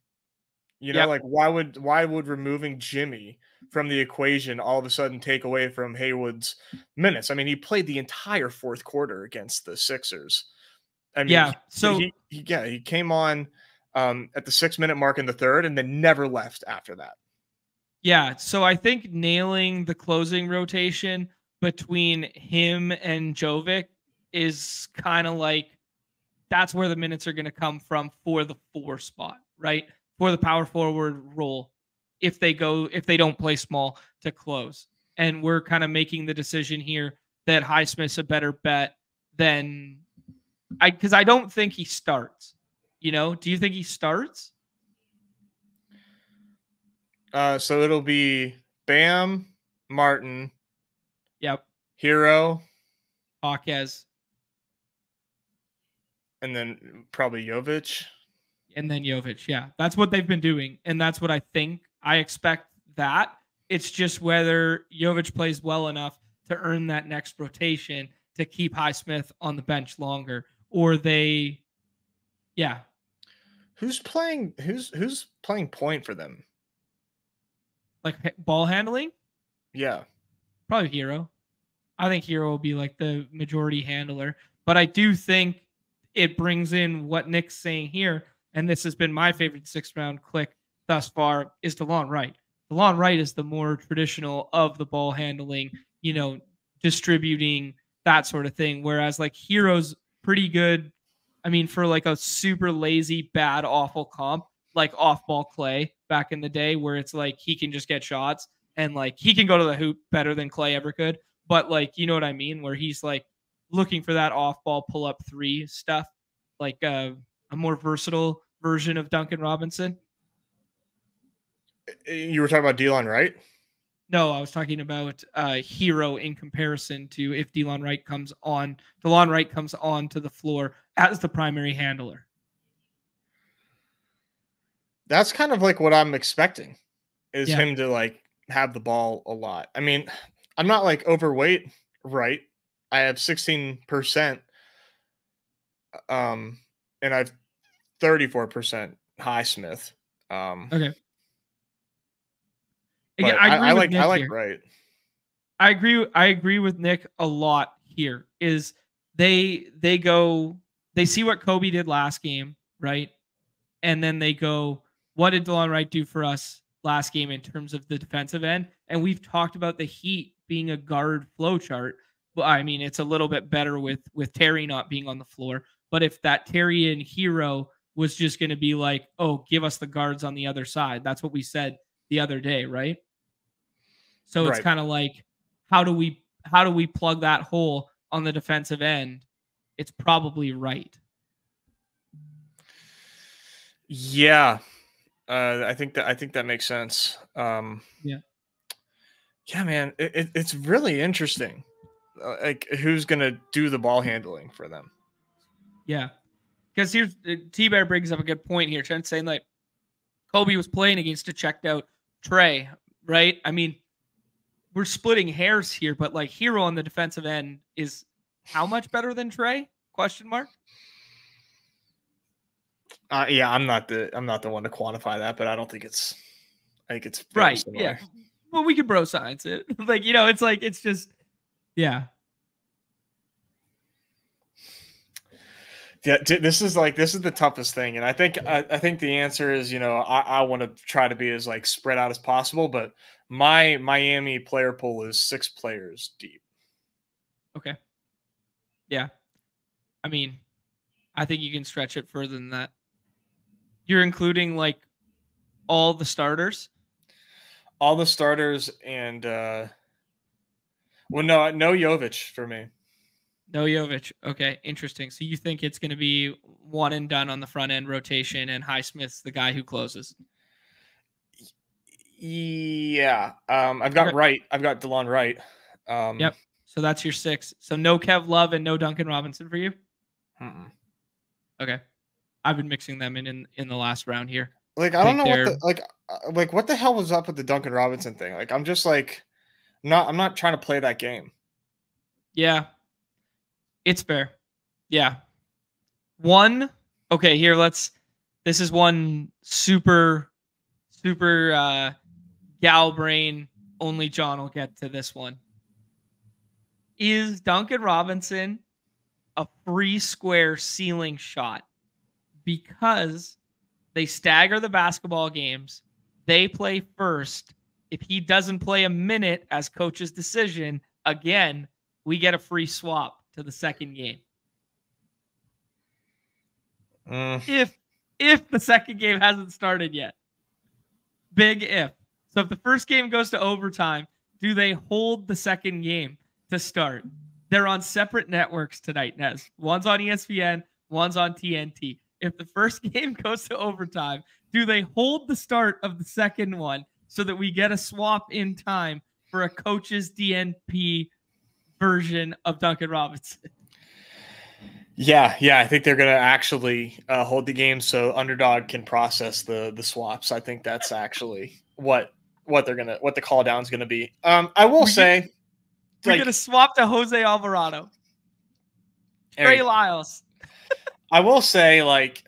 Speaker 2: You know, yep. like why would why would removing Jimmy from the equation all of a sudden take away from Haywood's minutes? I mean, he played the entire fourth quarter against the Sixers. I mean,
Speaker 1: yeah. So
Speaker 2: he, he yeah he came on um, at the six minute mark in the third and then never left after that.
Speaker 1: Yeah. So I think nailing the closing rotation between him and Jovic is kind of like that's where the minutes are going to come from for the four spot, right? for the power forward role if they go if they don't play small to close. And we're kind of making the decision here that Highsmith's a better bet than I because I don't think he starts. You know, do you think he starts?
Speaker 2: Uh, so it'll be Bam, Martin.
Speaker 1: Yep.
Speaker 2: Herro,
Speaker 1: Hawkes.
Speaker 2: And then probably Jovic
Speaker 1: and then Jovic. Yeah, that's what they've been doing, and that's what I think. I expect that. It's just whether Jovic plays well enough to earn that next rotation to keep Highsmith on the bench longer, or they, yeah.
Speaker 2: Who's playing? Who's who's playing point for them?
Speaker 1: Like ball handling?
Speaker 2: Yeah,
Speaker 1: probably Herro. I think Herro will be like the majority handler, but I do think it brings in what Nick's saying here and this has been my favorite sixth round click thus far, is Delon Wright. Delon Wright is the more traditional of the ball handling, you know, distributing that sort of thing. Whereas like Herro's pretty good. I mean, for like a super lazy, bad, awful comp, like off ball Clay back in the day, where it's like he can just get shots and like he can go to the hoop better than Clay ever could. But like, you know what I mean? Where he's like looking for that off ball pull up three stuff, like uh, a more versatile version of Duncan Robinson?
Speaker 2: You were talking about Delon Wright?
Speaker 1: No, I was talking about uh, Herro in comparison to if Delon Wright comes on, Delon Wright comes on to the floor as the primary handler.
Speaker 2: That's kind of like what I'm expecting is yeah. him to like have the ball a lot. I mean, I'm not like overweight, right? I have 16%, um, and I've 34% Highsmith. Um,
Speaker 1: okay.
Speaker 2: Again, I, I, I like I like here. right.
Speaker 1: I agree. I agree with Nick a lot here. Is they they go they see what Coby did last game, right? And then they go, what did Delon Wright do for us last game in terms of the defensive end? And we've talked about the Heat being a guard flow chart. Well, I mean, it's a little bit better with with Terry not being on the floor. But if that Terry and Herro was just going to be like, oh, give us the guards on the other side, that's what we said the other day, right? So right. it's kind of like, how do we how do we plug that hole on the defensive end? It's probably right.
Speaker 2: Yeah, uh, I think that I think that makes sense. Um,
Speaker 1: yeah,
Speaker 2: yeah, man, it, it, it's really interesting. Uh, like, who's gonna do the ball handling for them?
Speaker 1: Yeah, because here's uh, T Bear brings up a good point here. Trent's saying like Coby was playing against a checked out Trey, right? I mean, we're splitting hairs here, but like Herro on the defensive end is how much better than Trey? Question mark.
Speaker 2: Uh, yeah, I'm not the I'm not the one to quantify that, but I don't think it's I think it's
Speaker 1: right. Similar. Yeah. Well, we can bro science it. (laughs) like, you know, it's like it's just yeah.
Speaker 2: Yeah, this is like this is the toughest thing, and I think I, I think the answer is you know I, I want to try to be as like spread out as possible, but my Miami player pool is six players deep.
Speaker 1: Okay. Yeah. I mean, I think you can stretch it further than that. You're including like all the starters?
Speaker 2: All the starters and uh well no no Jovic for me.
Speaker 1: No Jovic. Okay, interesting. So you think it's going to be one and done on the front end rotation, and Highsmith's the guy who closes?
Speaker 2: Yeah. Um, I've got okay. Wright. I've got Delon Wright.
Speaker 1: Um, yep. So that's your six. So no Kev Love and no Duncan Robinson for you.
Speaker 2: Mm-mm.
Speaker 1: Okay. I've been mixing them in in, in the last round here.
Speaker 2: Like I, I don't know what the, like uh, like what the hell was up with the Duncan Robinson thing? Like I'm just like not I'm not trying to play that game.
Speaker 1: Yeah. It's fair. Yeah. One okay, here let's this is one super super uh gal brain only John will get to this one. Is Duncan Robinson a free square ceiling shot because they stagger the basketball games? They play first. If he doesn't play a minute as coach's decision, again, we get a free swap to the second game.
Speaker 2: Mm.
Speaker 1: If if the second game hasn't started yet. Big if. So if the first game goes to overtime, do they hold the second game to start? They're on separate networks tonight, Nez. One's on ESPN, one's on TNT. If the first (laughs) game goes to overtime, do they hold the start of the second one so that we get a swap in time for a coach's DNP version of Duncan Robinson?
Speaker 2: Yeah, yeah, I think they're going to actually uh, hold the game so underdog can process the the swaps. I think that's actually what what they're gonna what the call down is gonna be. Um, I will we're say
Speaker 1: gonna, we're like, gonna swap to Jose Alvarado, Trey Lyles.
Speaker 2: I will say, like,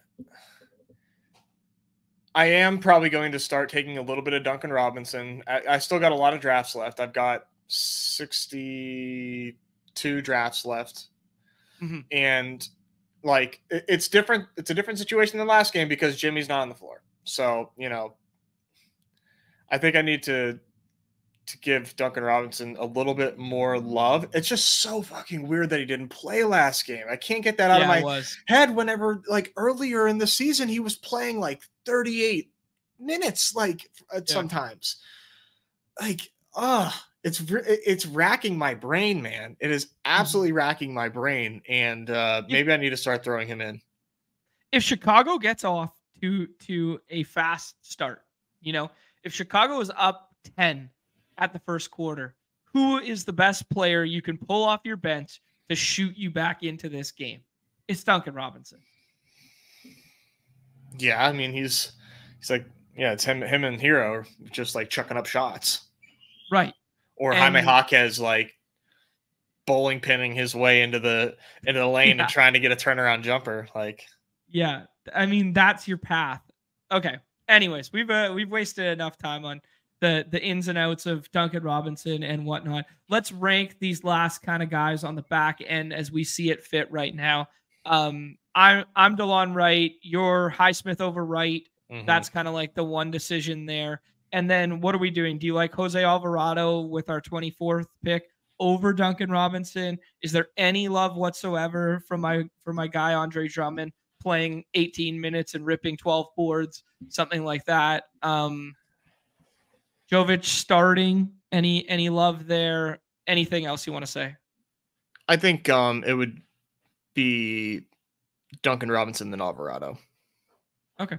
Speaker 2: I am probably going to start taking a little bit of Duncan Robinson. I, I still got a lot of drafts left. I've got sixty-two drafts left,
Speaker 1: mm-hmm.
Speaker 2: and like it, it's different. It's a different situation than last game because Jimmy's not on the floor. So you know, I think I need to to give Duncan Robinson a little bit more love. It's just so fucking weird that he didn't play last game. I can't get that out yeah, of my head whenever like earlier in the season he was playing like 38 minutes like yeah. sometimes. Like oh, it's it's racking my brain, man. It is mm-hmm. absolutely racking my brain and uh maybe I need to start throwing him in.
Speaker 1: If Chicago gets off to to a fast start, you know, if Chicago is up 10 at the first quarter, who is the best player you can pull off your bench to shoot you back into this game? It's Duncan Robinson.
Speaker 2: Yeah, I mean he's he's like yeah, it's him him and Herro just like chucking up shots.
Speaker 1: Right.
Speaker 2: Or and, Jaime Jaquez like bowling pinning his way into the into the lane yeah. and trying to get a turnaround jumper. Like
Speaker 1: Yeah. I mean, that's your path. Okay. Anyways, we've uh, we've wasted enough time on the the ins and outs of Duncan Robinson and whatnot. Let's rank these last kind of guys on the back end as we see it fit right now. Um, I'm I'm Delon Wright. You're Highsmith over Wright. Mm-hmm. That's kind of like the one decision there. And then what are we doing? Do you like Jose Alvarado with our 24th pick over Duncan Robinson? Is there any love whatsoever from my from my guy Andre Drummond playing 18 minutes and ripping 12 boards, something like that? Um, Jovic starting. Any any love there? Anything else you want to say?
Speaker 2: I think um it would be Duncan Robinson than Alvarado.
Speaker 1: Okay.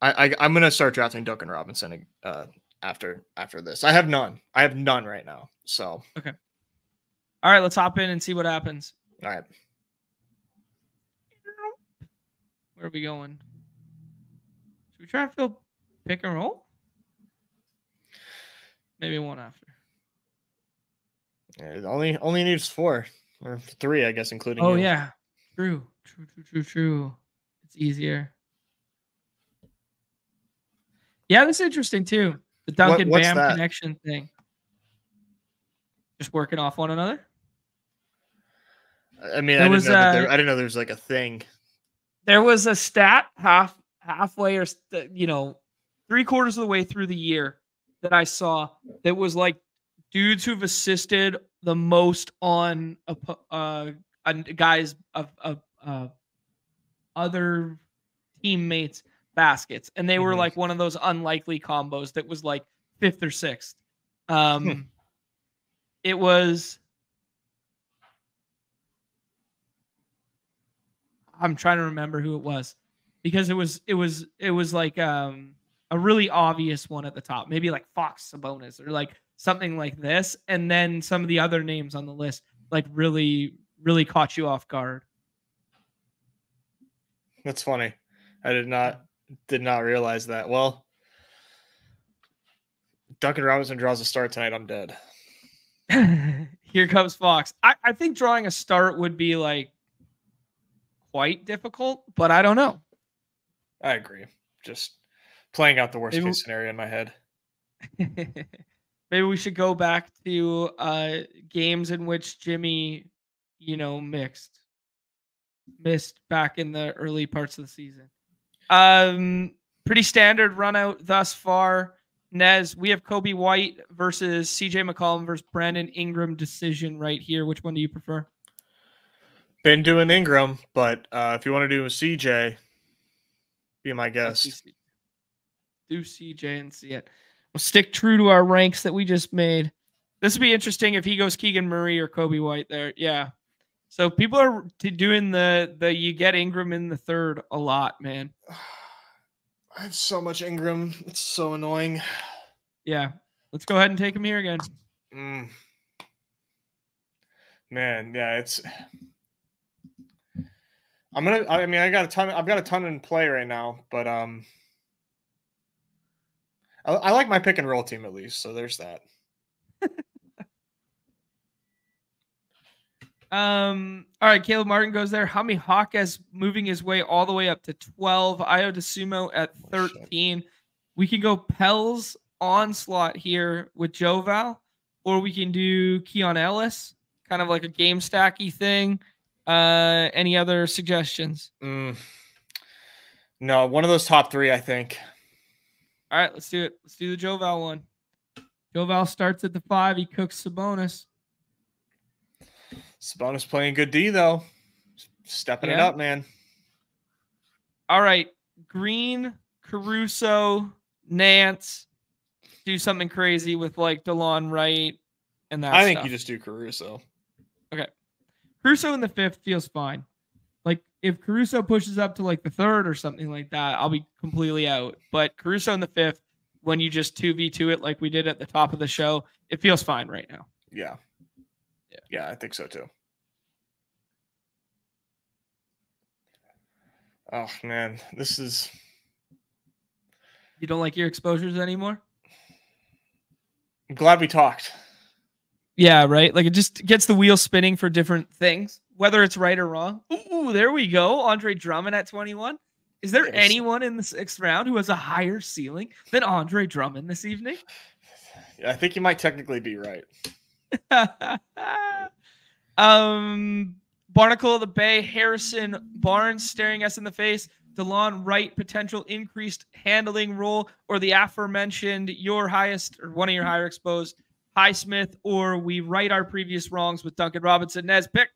Speaker 2: I, I am gonna start drafting Duncan Robinson uh, after after this. I have none. I have none right now. So
Speaker 1: okay. All right, let's hop in and see what happens.
Speaker 2: All right.
Speaker 1: Where are we going? Should we try to fill pick and roll? Maybe one after.
Speaker 2: Yeah, it only only needs four or three, I guess, including.
Speaker 1: Oh
Speaker 2: you.
Speaker 1: yeah, true, true, true, true, true. It's easier. Yeah, that's interesting too. The Duncan what, Bam that? connection thing. Just working off one another.
Speaker 2: I mean, I didn't, was, know uh, there, I didn't know there was like a thing.
Speaker 1: There was a stat half halfway or you know three quarters of the way through the year that I saw that was like dudes who've assisted the most on a, uh, a guys of, of uh, other teammates baskets and they were mm-hmm. like one of those unlikely combos that was like fifth or sixth um hmm. it was i'm trying to remember who it was because it was it was it was like um a really obvious one at the top, maybe like Fox Sabonis or like something like this, and then some of the other names on the list like really really caught you off guard.
Speaker 2: That's funny. I did not did not realize that. Well, Duncan Robinson draws a start tonight. I'm dead. (laughs)
Speaker 1: Here comes Fox. I, I think drawing a start would be like quite difficult, but I don't know.
Speaker 2: I agree. Just playing out the worst maybe, case scenario in my head. (laughs)
Speaker 1: maybe we should go back to uh, games in which Jimmy, you know, mixed, missed back in the early parts of the season. Um, pretty standard run out thus far. Nez, we have Coby White versus CJ McCollum versus Brandon Ingram decision right here. Which one do you prefer?
Speaker 2: Been doing Ingram, but uh, if you want to do a CJ, be my guest
Speaker 1: do CJ and see it. We'll stick true to our ranks that we just made. This would be interesting if he goes Keegan Murray or Coby White there. Yeah. So people are doing the the you get Ingram in the third a lot, man. (sighs)
Speaker 2: I have so much Ingram. It's so annoying.
Speaker 1: Yeah. Let's go ahead and take him here again.
Speaker 2: Mm. Man, yeah, it's (sighs) I'm gonna I mean I got a ton I've got a ton in play right now, but um I, I like my pick and roll team at least, so there's that.
Speaker 1: Um. All right, Caleb Martin goes there. Jaime Jaquez moving his way all the way up to 12. Ayo Dosunmu at 13. Oh, we can go Pels onslaught here with Joval, or we can do Keon Ellis, kind of like a game stacky thing. Uh, any other suggestions?
Speaker 2: Mm. No, one of those top three, I think.
Speaker 1: All right, let's do it. Let's do the Joval one. Joval starts at the five. He cooks Sabonis.
Speaker 2: Sabonis playing good D though, stepping yeah. it up, man.
Speaker 1: All right, Green, Caruso, Nance, do something crazy with like Delon Wright and that.
Speaker 2: I think
Speaker 1: stuff.
Speaker 2: you just do Caruso.
Speaker 1: Okay, Caruso in the fifth feels fine Like if Caruso pushes up to like the third or something like that, I'll be completely out. But Caruso in the fifth, when you just 2v2 it like we did at the top of the show, it feels fine right now.
Speaker 2: Yeah. Yeah, yeah I think so too. Oh man, this is
Speaker 1: You don't like your exposures anymore?
Speaker 2: I'm glad we talked.
Speaker 1: Yeah, right. Like it just gets the wheel spinning for different things, whether it's right or wrong. Ooh, there we go. Andre Drummond at 21. Is there yes. anyone in the sixth round who has a higher ceiling than Andre Drummond this evening?
Speaker 2: I think you might technically be right. (laughs)
Speaker 1: um, Barnacle of the Bay, Harrison Barnes staring us in the face. Delon Wright potential increased handling role, or the aforementioned your highest or one of your higher exposed Highsmith, or we right our previous wrongs with Duncan Robinson. Nez pick.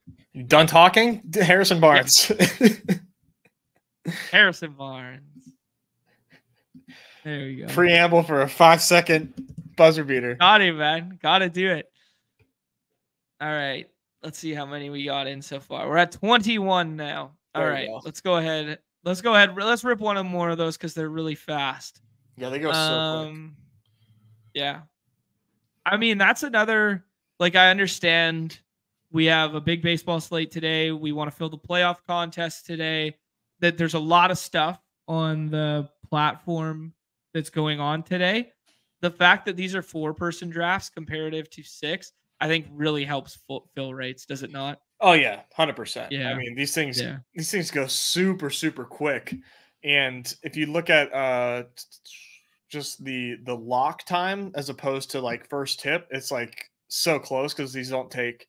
Speaker 2: Done talking. Harrison Barnes. (laughs)
Speaker 1: Harrison Barnes. There we go.
Speaker 2: Preamble for a five second buzzer beater.
Speaker 1: Got it, man. Got to do it. All right. Let's see how many we got in so far. We're at 21 now. All there right. Go. Let's go ahead. Let's go ahead. Let's rip one of more of those because they're really fast.
Speaker 2: Yeah, they go so um, quick.
Speaker 1: Yeah. I mean, that's another, like, I understand we have a big baseball slate today. We want to fill the playoff contest today. That there's a lot of stuff on the platform that's going on today. The fact that these are four person drafts comparative to six, I think really helps fill rates, does it not?
Speaker 2: Oh yeah, hundred percent. Yeah, I mean these things yeah. these things go super super quick, and if you look at uh just the the lock time as opposed to like first tip, it's like so close because these don't take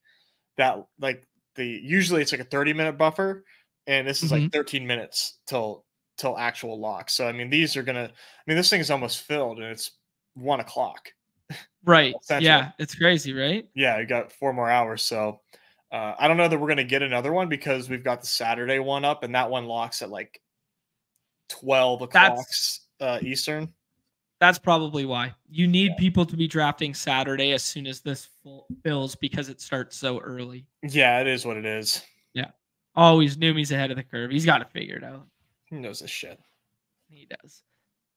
Speaker 2: that like the usually it's like a 30 minute buffer and this is mm-hmm. like 13 minutes till till actual lock. So I mean these are gonna I mean this thing is almost filled and it's one o'clock.
Speaker 1: Right. yeah, it's crazy, right?
Speaker 2: Yeah, you got four more hours. So uh, I don't know that we're gonna get another one because we've got the Saturday one up and that one locks at like 12 o'clock uh, Eastern.
Speaker 1: That's probably why you need yeah. people to be drafting Saturday as soon as this fills because it starts so early.
Speaker 2: Yeah, it is what it is.
Speaker 1: Yeah. Always knew he's ahead of the curve. He's got it figured out.
Speaker 2: He knows this shit.
Speaker 1: He does.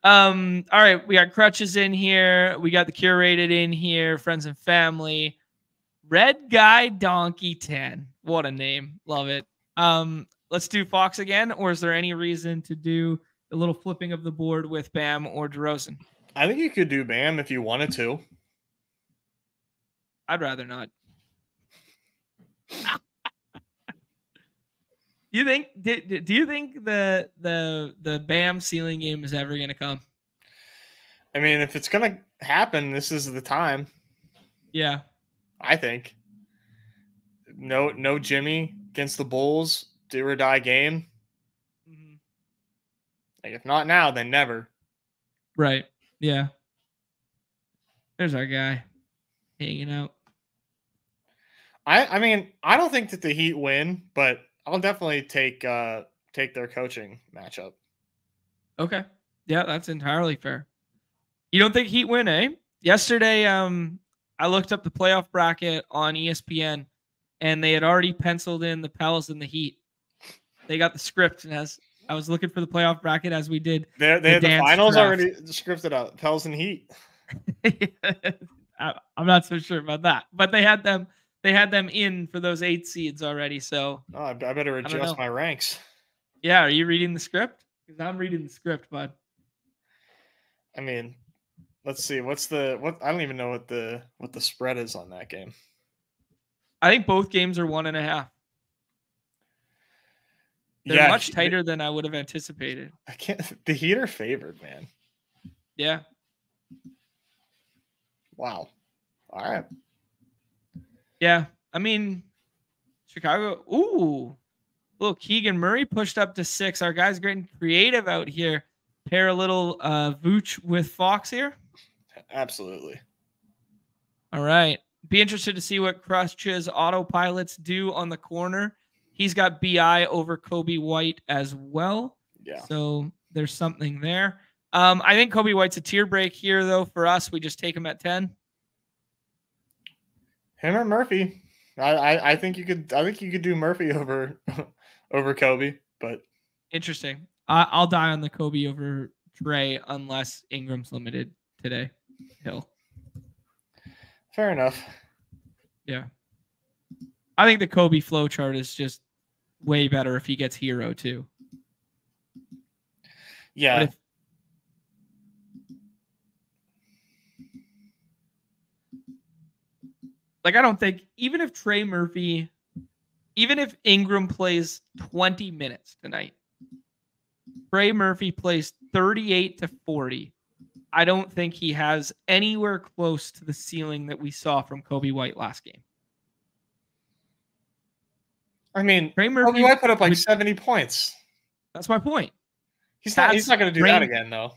Speaker 1: Um, all right, we got crutches in here. We got the curated in here, friends and family. Red Guy Donkey 10. What a name. Love it. Um, let's do Fox again, or is there any reason to do a little flipping of the board with Bam or DeRozan?
Speaker 2: I think you could do Bam if you wanted to.
Speaker 1: I'd rather not. You think do, do you think the the the Bam ceiling game is ever going to come?
Speaker 2: I mean, if it's going to happen, this is the time.
Speaker 1: Yeah.
Speaker 2: I think. No no Jimmy against the Bulls, do or die game. Mm-hmm. Like if not now, then never.
Speaker 1: Right. Yeah. There's our guy hanging out.
Speaker 2: I I mean, I don't think that the Heat win, but I'll definitely take uh take their coaching matchup.
Speaker 1: Okay. Yeah, that's entirely fair. You don't think Heat win, eh? Yesterday, um, I looked up the playoff bracket on ESPN, and they had already penciled in the Pels and the Heat. They got the script, and as I was looking for the playoff bracket as we did,
Speaker 2: they, they the had the finals draft. already scripted out. Pels and Heat. (laughs)
Speaker 1: I, I'm not so sure about that, but they had them. They had them in for those eight seeds already. So
Speaker 2: oh, I better adjust I my ranks.
Speaker 1: Yeah, are you reading the script? Because I'm reading the script, bud.
Speaker 2: I mean, let's see. What's the what? I don't even know what the what the spread is on that game.
Speaker 1: I think both games are one and a half. They're yeah, much tighter than I would have anticipated.
Speaker 2: I can't. (laughs) The Heat are favored, man.
Speaker 1: Yeah.
Speaker 2: Wow. All right.
Speaker 1: Yeah, I mean, Chicago. Ooh, little Keegan Murray pushed up to six. Our guys getting creative out here. Pair a little uh, Vooch with Fox here.
Speaker 2: Absolutely.
Speaker 1: All right. Be interested to see what Crutch's autopilots do on the corner. He's got BI over Coby White as well.
Speaker 2: Yeah.
Speaker 1: So there's something there. Um, I think Coby White's a tier break here, though. For us, we just take him at 10.
Speaker 2: Him or Murphy. I, I, I think you could I think you could do Murphy over (laughs) over Coby, but
Speaker 1: interesting. I, I'll die on the Coby over Trey unless Ingram's limited today. Hill.
Speaker 2: Fair enough.
Speaker 1: Yeah. I think the Coby flow chart is just way better if he gets Herro too.
Speaker 2: Yeah.
Speaker 1: If, like I don't think even if Trey Murphy, even if Ingram plays 20 minutes tonight, Trey Murphy plays 38 to 40. I don't think he has anywhere close to the ceiling that we saw from Coby White last game.
Speaker 2: I mean, Trey Murphy Coby White put up like 70 points.
Speaker 1: That's my point.
Speaker 2: He's not. he's not going to do range, that again, though.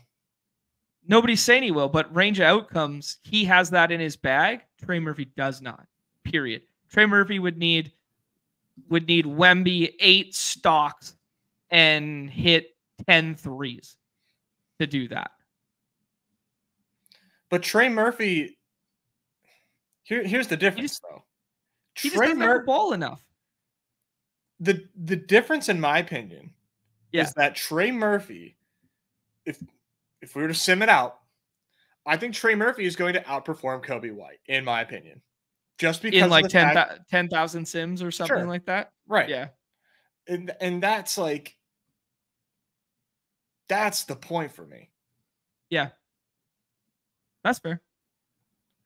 Speaker 1: Nobody's saying he will, but range of outcomes, he has that in his bag. Trey Murphy does not. Period. Trey Murphy would need would need Wemby eight stocks and hit 10 threes to do that.
Speaker 2: But Trey Murphy, here, here's the difference,
Speaker 1: just,
Speaker 2: though.
Speaker 1: He Trey doesn't Mur- ball enough.
Speaker 2: The the difference, in my opinion, yeah. is that Trey Murphy, if if we were to sim it out, I think Trey Murphy is going to outperform Coby White, in my opinion. Just because
Speaker 1: in like 10,000 10, sims or something sure. like that.
Speaker 2: Right.
Speaker 1: Yeah.
Speaker 2: And and that's like that's the point for me.
Speaker 1: Yeah. That's fair.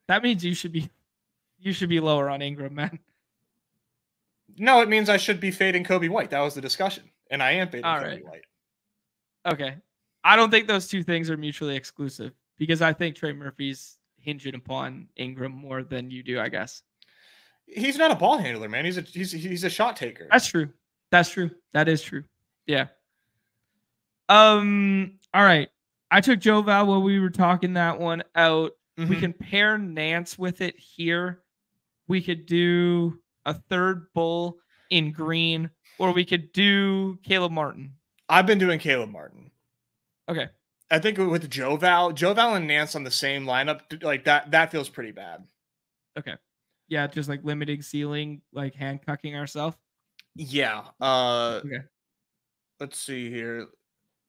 Speaker 1: That means you should be you should be lower on Ingram, man.
Speaker 2: No, it means I should be fading Coby White. That was the discussion. And I am fading
Speaker 1: All
Speaker 2: Coby
Speaker 1: right.
Speaker 2: White.
Speaker 1: Okay. I don't think those two things are mutually exclusive because I think Trey Murphy's hinging upon Ingram more than you do, I guess.
Speaker 2: He's not a ball handler, man. He's a he's he's a shot taker.
Speaker 1: That's true. That's true. That is true. Yeah. Um. All right. I took Joe Val while we were talking that one out. Mm-hmm. We can pair Nance with it here. We could do a third bull in green, or we could do Caleb Martin.
Speaker 2: I've been doing Caleb Martin.
Speaker 1: Okay.
Speaker 2: I think with Joe Val, Joe Val and Nance on the same lineup, like that, that feels pretty bad.
Speaker 1: Okay. Yeah, just like limiting ceiling, like hand cucking ourselves.
Speaker 2: Yeah. Uh okay. Let's see here.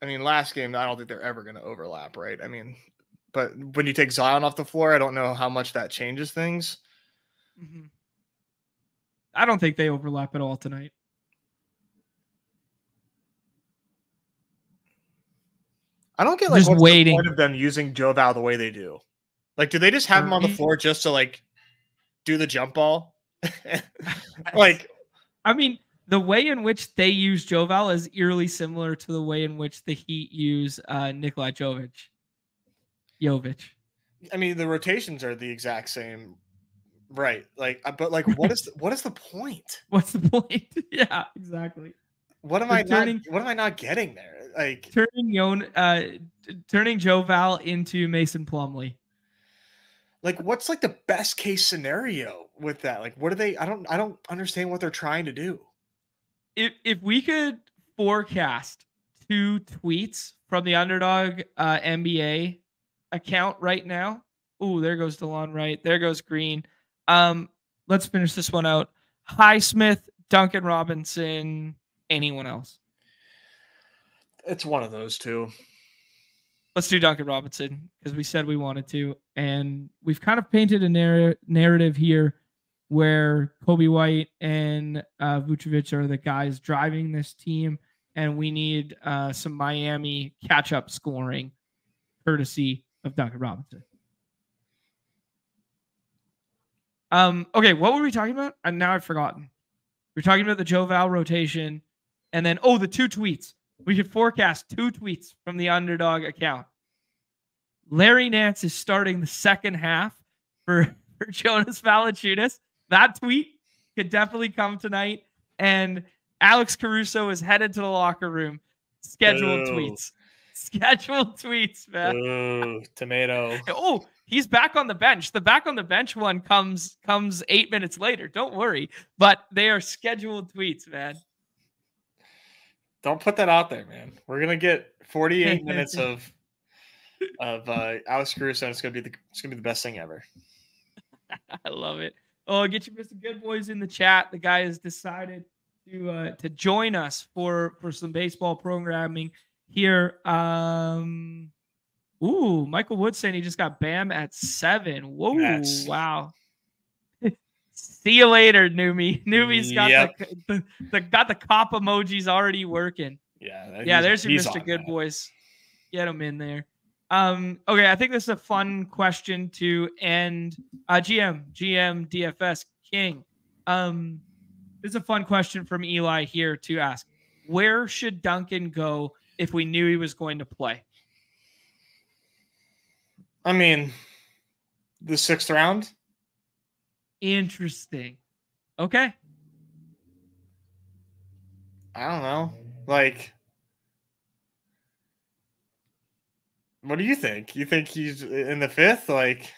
Speaker 2: I mean, last game, I don't think they're ever going to overlap, right? I mean, but when you take Zion off the floor, I don't know how much that changes things.
Speaker 1: Mm-hmm. I don't think they overlap at all tonight.
Speaker 2: I don't get like just waiting. The point of them using Joe Val the way they do. Like, do they just have him on the floor just to like do the jump ball? (laughs) like, (laughs)
Speaker 1: I mean, the way in which they use Joval is eerily similar to the way in which the Heat use uh, Nikolai Jovic. Jovic.
Speaker 2: I mean, the rotations are the exact same, right? Like, uh, but like, what is (laughs) the, what is the point?
Speaker 1: What's the point? yeah, exactly.
Speaker 2: What am They're I turning, not? What am I not getting there? Like
Speaker 1: turning Yon, uh, turning Joval into Mason Plumlee.
Speaker 2: Like, what's like the best case scenario with that? Like, what are they? I don't. I don't understand what they're trying to do
Speaker 1: if if we could forecast two tweets from the underdog uh, NBA account right now. Ooh, there goes Delon Wright. There goes Green. Um, let's finish this one out. Highsmith, Duncan Robinson, anyone else?
Speaker 2: It's one of those two.
Speaker 1: Let's do Duncan Robinson because we said we wanted to, and we've kind of painted a narr- narrative here where Coby White and uh, Vucevic are the guys driving this team, and we need uh, some Miami catch up scoring, courtesy of Duncan Robinson. Um. Okay, what were we talking about? And now I've forgotten. We are talking about the Joe Val rotation, and then oh, the two tweets. We could forecast two tweets from the underdog account. Larry Nance is starting the second half for, (laughs) for Jonas Valanciunas that tweet could definitely come tonight. And Alex Caruso is headed to the locker room. Scheduled tweets. (laughs) Scheduled tweets, man.
Speaker 2: Ooh, tomato.
Speaker 1: oh, he's back on the bench. The back on the bench one comes comes eight minutes later. Don't worry. But they are scheduled tweets, man.
Speaker 2: Don't put that out there, man. We're gonna get 48 minutes (laughs) of of uh, Alex Caruso. And it's gonna be the it's gonna be the best thing ever. (laughs)
Speaker 1: I love it. Oh, get your Mr. Good Boys in the chat. The guy has decided to uh, to join us for for some baseball programming here. Um, ooh, Michael Wood saying he just got Bam at seven. Whoa, yes. wow. See you later, Neumy. Neumy's got yep. the, the, the, got the cop emojis already working.
Speaker 2: Yeah,
Speaker 1: yeah. There's your Mr. Good that. Boys. Get him in there. Um, okay, I think this is a fun question to end. Uh, GM, GM, DFS King. Um, this is a fun question from Eli here to ask. Where should Duncan go if we knew he was going to play?
Speaker 2: I mean, the sixth round.
Speaker 1: Interesting. Okay.
Speaker 2: I don't know. Like, what do you think? You think he's in the fifth? Like,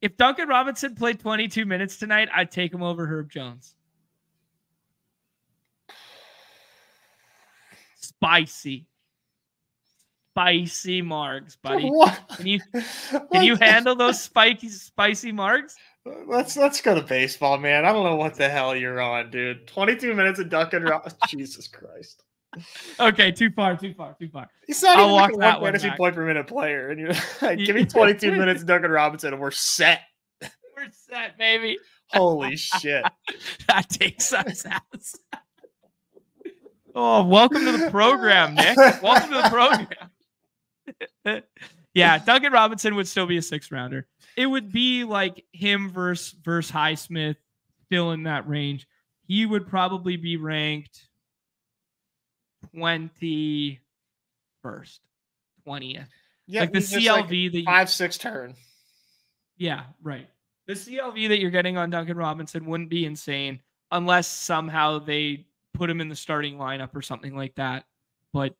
Speaker 1: if Duncan Robinson played 22 minutes tonight, I'd take him over Herb Jones. Spicy. Spicy marks, buddy. (laughs) What? Can you can you (laughs) handle those spiky spicy margs?
Speaker 2: Let's let's go to baseball, man. I don't know what the hell you're on, dude. 22 minutes of Duncan Robinson. (laughs) Jesus Christ.
Speaker 1: Okay, too far, too far, too far.
Speaker 2: He's not I'll even like a one fantasy point per minute player, and you're (laughs) like, give me 22 (laughs) minutes, of Duncan Robinson, and we're set.
Speaker 1: We're set, baby.
Speaker 2: Holy shit!
Speaker 1: that takes us out. oh, welcome to the program, Nick. welcome to the program. Yeah, Duncan Robinson would still be a six rounder. It would be like him versus versus Highsmith, still in that range. He would probably be ranked 21st, 20th. Yeah, like the CLV like that
Speaker 2: you, five six turn.
Speaker 1: Yeah, right. The CLV that you're getting on Duncan Robinson wouldn't be insane unless somehow they put him in the starting lineup or something like that. But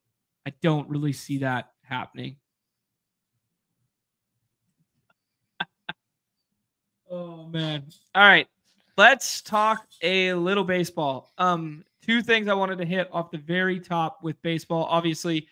Speaker 1: I don't really see that happening. Oh man. All right. Let's talk a little baseball. Um two things I wanted to hit off the very top with baseball. Obviously,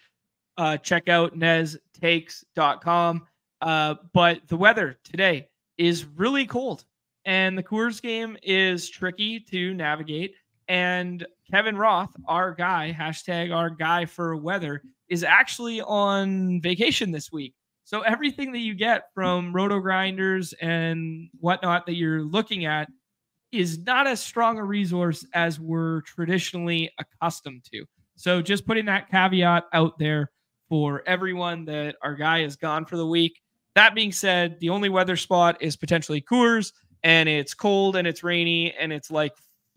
Speaker 1: uh, check out neztakes.com. Uh, but the weather today is really cold, and the Coors game is tricky to navigate. And Kevin Roth, our guy, hashtag our guy for weather, is actually on vacation this week. So everything that you get from roto grinders and whatnot that you're looking at is not as strong a resource as we're traditionally accustomed to. So just putting that caveat out there for everyone that our guy is gone for the week. That being said, the only weather spot is potentially Coors, and it's cold and it's rainy and it's like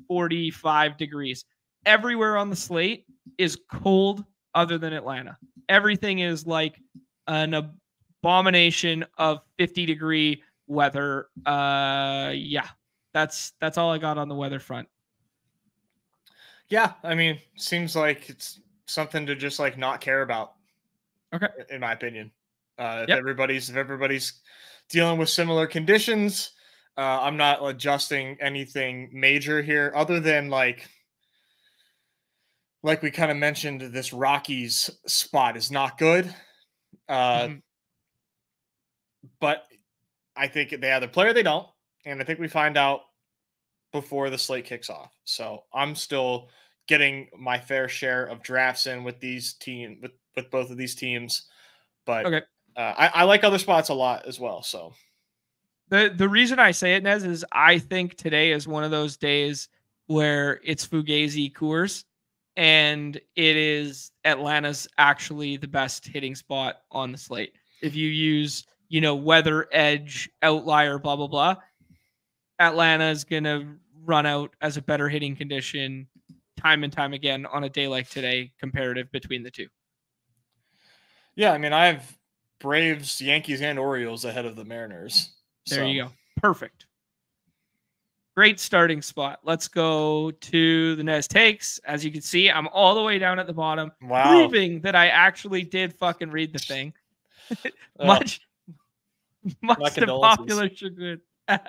Speaker 1: 45 degrees. Everywhere on the slate is cold other than Atlanta. Everything is like an abomination of 50 degree weather. Uh yeah, that's that's all I got on the weather front.
Speaker 2: Yeah, I mean, seems like it's something to just like not care about.
Speaker 1: Okay,
Speaker 2: in my opinion, uh, if yep. everybody's if everybody's dealing with similar conditions, uh, I'm not adjusting anything major here, other than like like we kind of mentioned, this Rockies spot is not good. Uh, mm-hmm. But I think they either play or they don't and I think we find out before the slate kicks off. So I'm still getting my fair share of drafts in with these team with with both of these teams, but okay. Uh, I, I like other spots a lot as well. So
Speaker 1: the the reason I say it, Nez, is I think today is one of those days where it's Fugazi Coors, and it is Atlanta's actually the best hitting spot on the slate. If you use, you know, weather edge outlier, blah blah blah, Atlanta is going to run out as a better hitting condition time and time again on a day like today, comparative between the two.
Speaker 2: Yeah, I mean, I have Braves, Yankees, and Orioles ahead of the Mariners.
Speaker 1: There so. you go. Perfect. Great starting spot. Let's go to the Nez takes. As you can see, I'm all the way down at the bottom, wow. proving that I actually did fucking read the thing. (laughs) (laughs) much, (laughs) much to popular chagrin. (laughs)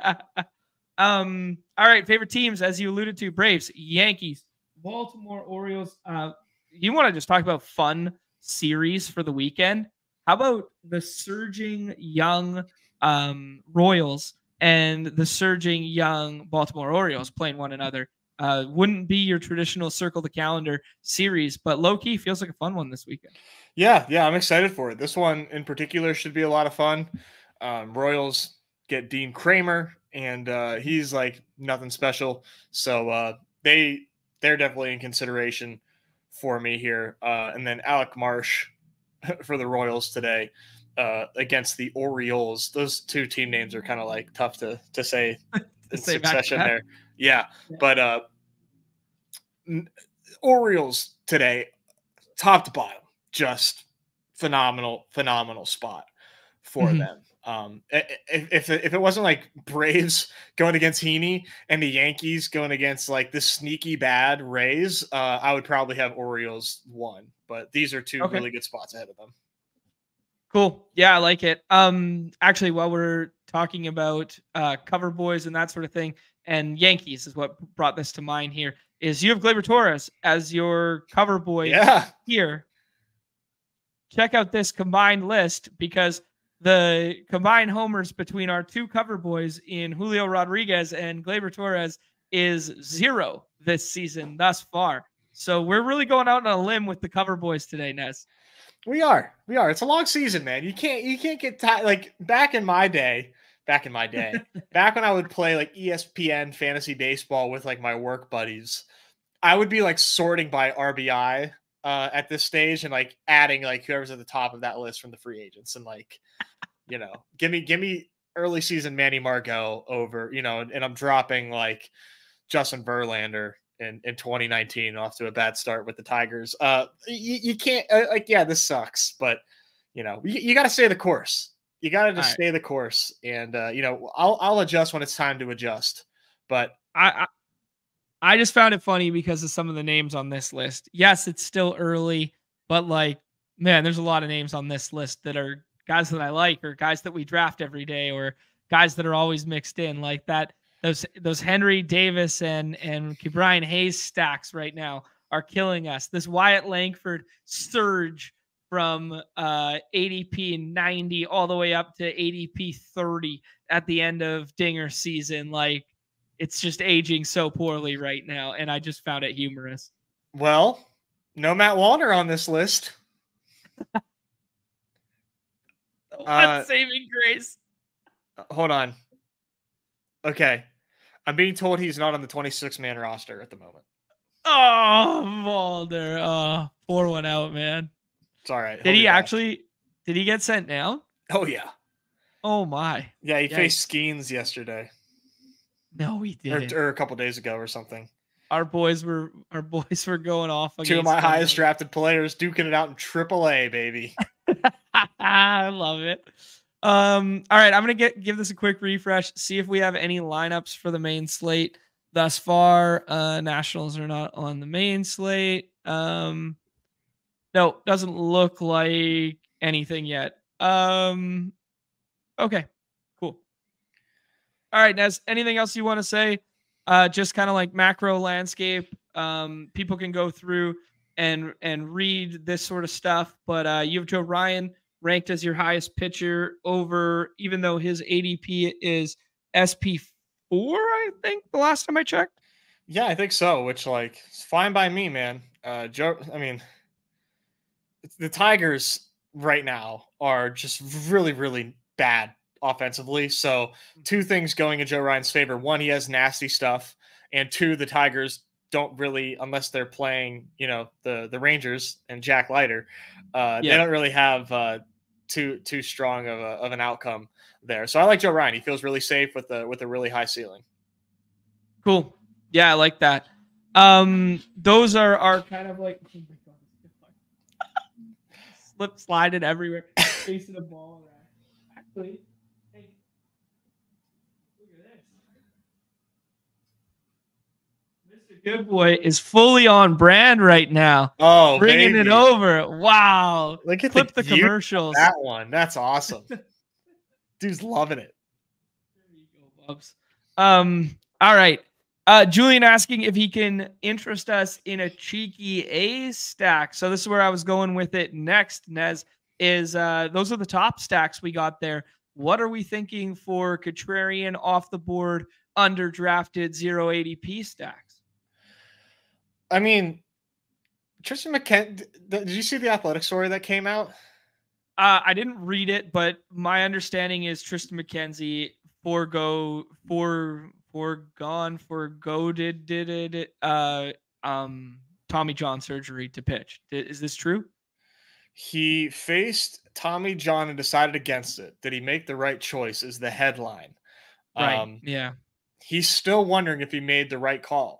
Speaker 1: Um, all right, favorite teams, as you alluded to, Braves, Yankees, Baltimore Orioles. Uh, you want to just talk about fun series for the weekend? How about the surging young um, Royals and the surging young Baltimore Orioles playing one another? Uh, wouldn't be your traditional circle the calendar series, but low key feels like a fun one this weekend.
Speaker 2: Yeah, yeah, I'm excited for it. This one in particular should be a lot of fun. Um, Royals get Dean Kremer, and uh, he's like nothing special. So uh, they they're definitely in consideration for me here. Uh, and then Alec Marsh (laughs) for the Royals today. uh, against the Orioles. Those two team names are kind of like tough to to say (laughs) in succession there. Yeah, yeah. but uh, Orioles today, top to bottom, just phenomenal, phenomenal spot for mm-hmm. them. Um, if, if if it wasn't like Braves (laughs) going against Heaney and the Yankees going against like the sneaky bad Rays, uh, I would probably have Orioles one. But these are two okay. really good spots ahead of them.
Speaker 1: Cool. Yeah, I like it. Um, actually, while we're talking about uh, cover boys and that sort of thing, and Yankees is what brought this to mind here. Is you have Gleyber Torres as your cover boy
Speaker 2: yeah.
Speaker 1: here. Check out this combined list because the combined homers between our two cover boys in Julio Rodriguez and Gleyber Torres is zero this season thus far. So we're really going out on a limb with the cover boys today, Nez.
Speaker 2: We are. We are. It's a long season, man. You can't you can't get tired. Like back in my day, back in my day, (laughs) back when I would play like ESPN fantasy baseball with like my work buddies, I would be like sorting by RBI uh, at this stage and like adding like whoever's at the top of that list from the free agents and like, you know, give me give me early season Manny Margot over, you know, and, and I'm dropping like Justin Verlander in, in 2019 off to a bad start with the Tigers. Uh, you, you can't uh, like, yeah, this sucks, but you know, you, you got to stay the course. You got to just stay the course, and uh, you know, I'll I'll adjust when it's time to adjust. But
Speaker 1: I, I I just found it funny because of some of the names on this list. Yes, it's still early, but like, man, there's a lot of names on this list that are guys that I like, or guys that we draft every day, or guys that are always mixed in like that those those Henry Davis and and Brian Hayes stacks right now are killing us. This Wyatt Langford surge from uh, ADP 90 all the way up to ADP 30 at the end of Dinger season. Like it's just aging so poorly right now, and I just found it humorous.
Speaker 2: Well, no Matt Wallner on this list. (laughs)
Speaker 1: what uh, saving grace?
Speaker 2: Hold on. Okay. I'm being told he's not on the 26 man roster at the moment.
Speaker 1: Oh, Mulder. Oh, pour one out, man.
Speaker 2: It's all right.
Speaker 1: Did he actually did he get sent down?
Speaker 2: Oh yeah.
Speaker 1: Oh my.
Speaker 2: Yeah, he faced Skenes yesterday.
Speaker 1: No, we didn't.
Speaker 2: Or, or, a couple days ago or something.
Speaker 1: Our boys were our (laughs) boys were going off.
Speaker 2: Two of my highest drafted players duking it out in AAA, baby. (laughs)
Speaker 1: I love it. Um, all right, I'm gonna get give this a quick refresh, see if we have any lineups for the main slate thus far. Uh, Nationals are not on the main slate. Um, no, doesn't look like anything yet. Um, okay. All right, Nez, anything else you want to say? Uh, just kind of like macro landscape. Um, people can go through and and read this sort of stuff, but uh, you have Joe Ryan ranked as your highest pitcher over, even though his ADP is SP4, I think, the last time I checked.
Speaker 2: Yeah, I think so, which, like, it's fine by me, man. Uh, Joe, I mean, the Tigers right now are just really, really bad offensively. So, two things going in Joe Ryan's favor. One, he has nasty stuff. And two, the Tigers don't really, unless they're playing, you know, the the Rangers and Jack Leiter, uh, yeah. they don't really have uh, too too strong of, a, of an outcome there. So I like Joe Ryan. He feels really safe with the with a really high ceiling.
Speaker 1: Cool. Yeah, I like that. Um, those are are kind of like (laughs) slip slided everywhere, (laughs) chasing the ball around. Actually, Good boy is fully on brand right now.
Speaker 2: Oh,
Speaker 1: bringing baby. it over! Wow,
Speaker 2: look at
Speaker 1: Clip
Speaker 2: the,
Speaker 1: the commercials.
Speaker 2: That one, that's awesome. (laughs) Dude's loving it.
Speaker 1: There you go, Bubs. Um, all right. Uh, Julian asking if he can interest us in a cheeky A stack. So this is where I was going with it next. Nez is uh, those are the top stacks we got there. What are we thinking for contrarian off the board, underdrafted zero ADP stacks?
Speaker 2: I mean, Triston McKenzie. Did you see the athletic story that came out?
Speaker 1: Uh, I didn't read it, but my understanding is Triston McKenzie forego for foregone forego did did it uh um Tommy John surgery to pitch. Is this true?
Speaker 2: He faced Tommy John and decided against it. Did he make the right choice? Is the headline.
Speaker 1: Right. Um, yeah.
Speaker 2: He's still wondering if he made the right call.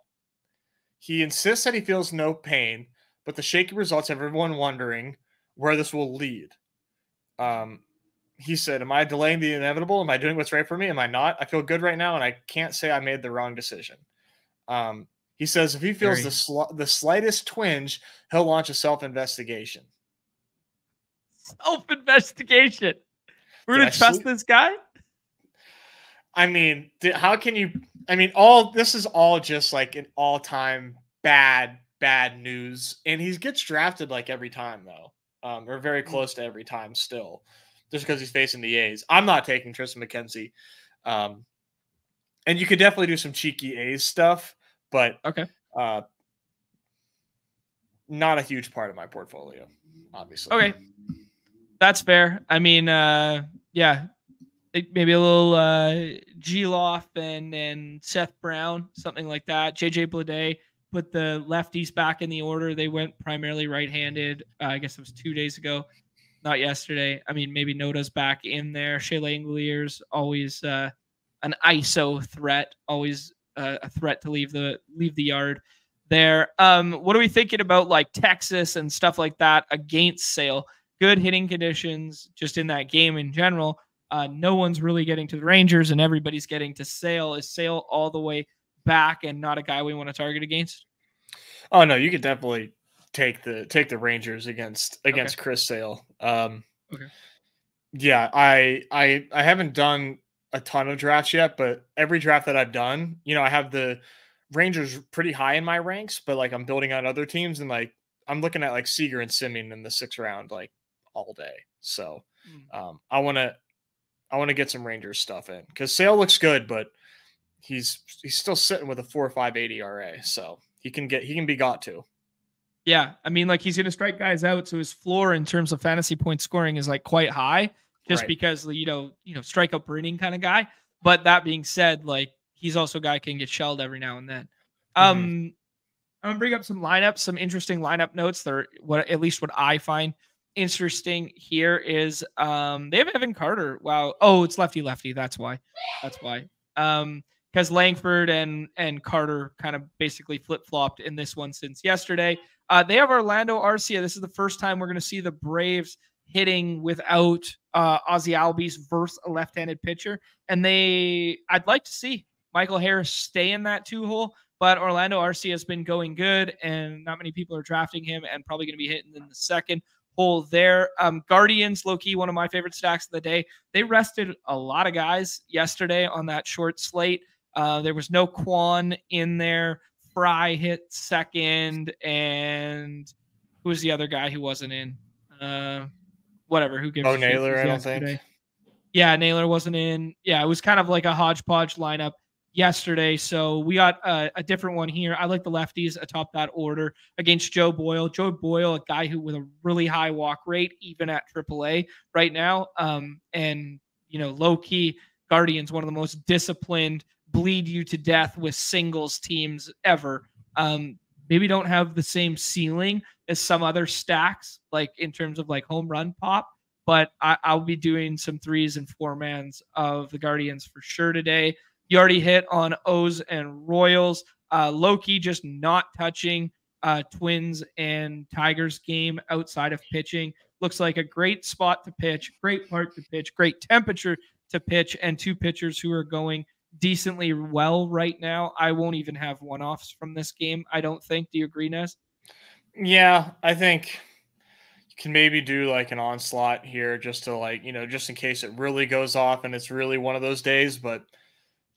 Speaker 2: He insists that he feels no pain, but the shaky results have everyone wondering where this will lead. Um, he said, Am I delaying the inevitable? Am I doing what's right for me? Am I not? I feel good right now, and I can't say I made the wrong decision. Um, he says if he feels Very. the sl- the slightest twinge, he'll launch a self investigation.
Speaker 1: Self investigation. We're gonna trust sleep? this guy.
Speaker 2: I mean, how can you? I mean, all this is all just like an all time bad bad news, and he gets drafted like every time though, um, or very hmm. close to every time still, just because he's facing the A's. I'm not taking Triston McKenzie, um, and you could definitely do some cheeky A's stuff but
Speaker 1: okay, uh,
Speaker 2: not a huge part of my portfolio, obviously.
Speaker 1: Okay, that's fair. I mean, uh, yeah, maybe a little uh, Gelof and and Seth Brown, something like that. JJ Bleday put the lefties back in the order. They went primarily right-handed. Uh, I guess it was two days ago, not yesterday. I mean, maybe Noda's back in there. Shea Langeliers always uh, an ISO threat, always a, a threat to leave the leave the yard there. Um, what are we thinking about like Texas and stuff like that against Sale? Good hitting conditions just in that game in general. Uh, no one's really getting to the Rangers and everybody's getting to Sale. Is Sale all the way back and not a guy we want to target against?
Speaker 2: Oh no, you could definitely take the take the Rangers against against okay. Chris Sale. Um, okay. Yeah, I I I haven't done a ton of drafts yet, but every draft that I've done, you know, I have the Rangers pretty high in my ranks, but like I'm building on other teams and like I'm looking at like Seager and Semien in the sixth round like all day. So hmm. um, I want to I want to get some Rangers stuff in because Sale looks good, but he's he's still sitting with a four or five eighty RA, so he can get he can be got to.
Speaker 1: Yeah, I mean, like he's going to strike guys out, so his floor in terms of fantasy point scoring is like quite high just right. because you know you know strike up inning kind of guy. But that being said, like he's also a guy can get shelled every now and then. Mm-hmm. Um, I'm gonna bring up some lineups, some interesting lineup notes. That are what at least what I find interesting here is um they have Evan Carter. Wow. Oh, it's lefty lefty. That's why. That's why. Um because Langford and and Carter kind of basically flip flopped in this one since yesterday. Uh, they have Orlando Arcia. This is the first time we're going to see the Braves hitting without uh, Ozzy Albies versus a left-handed pitcher, and they I'd like to see Michael Harris stay in that two hole. But Orlando Arcia has been going good, and not many people are drafting him, and probably going to be hitting in the second hole there. Um, Guardians, low key, one of my favorite stacks of the day. They rested a lot of guys yesterday on that short slate. Uh, there was no Kwan in there. Fry hit second, and who was the other guy who wasn't in? Uh, whatever. Who gives?
Speaker 2: Oh, Naylor, I don't think.
Speaker 1: Yeah, Naylor wasn't in. Yeah, it was kind of like a hodgepodge lineup yesterday. So we got a, a, different one here. I like the lefties atop that order against Joe Boyle. Joe Boyle, a guy who with a really high walk rate, even at AAA right now. Um, and you know, low key Guardians, one of the most disciplined, bleed you to death with singles teams ever. Um, maybe don't have the same ceiling as some other stacks, like in terms of like home run pop. But I, will be doing some threes and four mans of the Guardians for sure today. You already hit on O's and Royals. Uh, Loki just not touching uh, Twins and Tigers game outside of pitching. Looks like a great spot to pitch, great part to pitch, great temperature to pitch, and two pitchers who are going decently well right now. I won't even have one offs from this game. I don't think. Do you agree, Nez?
Speaker 2: Yeah, I think you can maybe do like an onslaught here just to like, you know, just in case it really goes off and it's really one of those days. But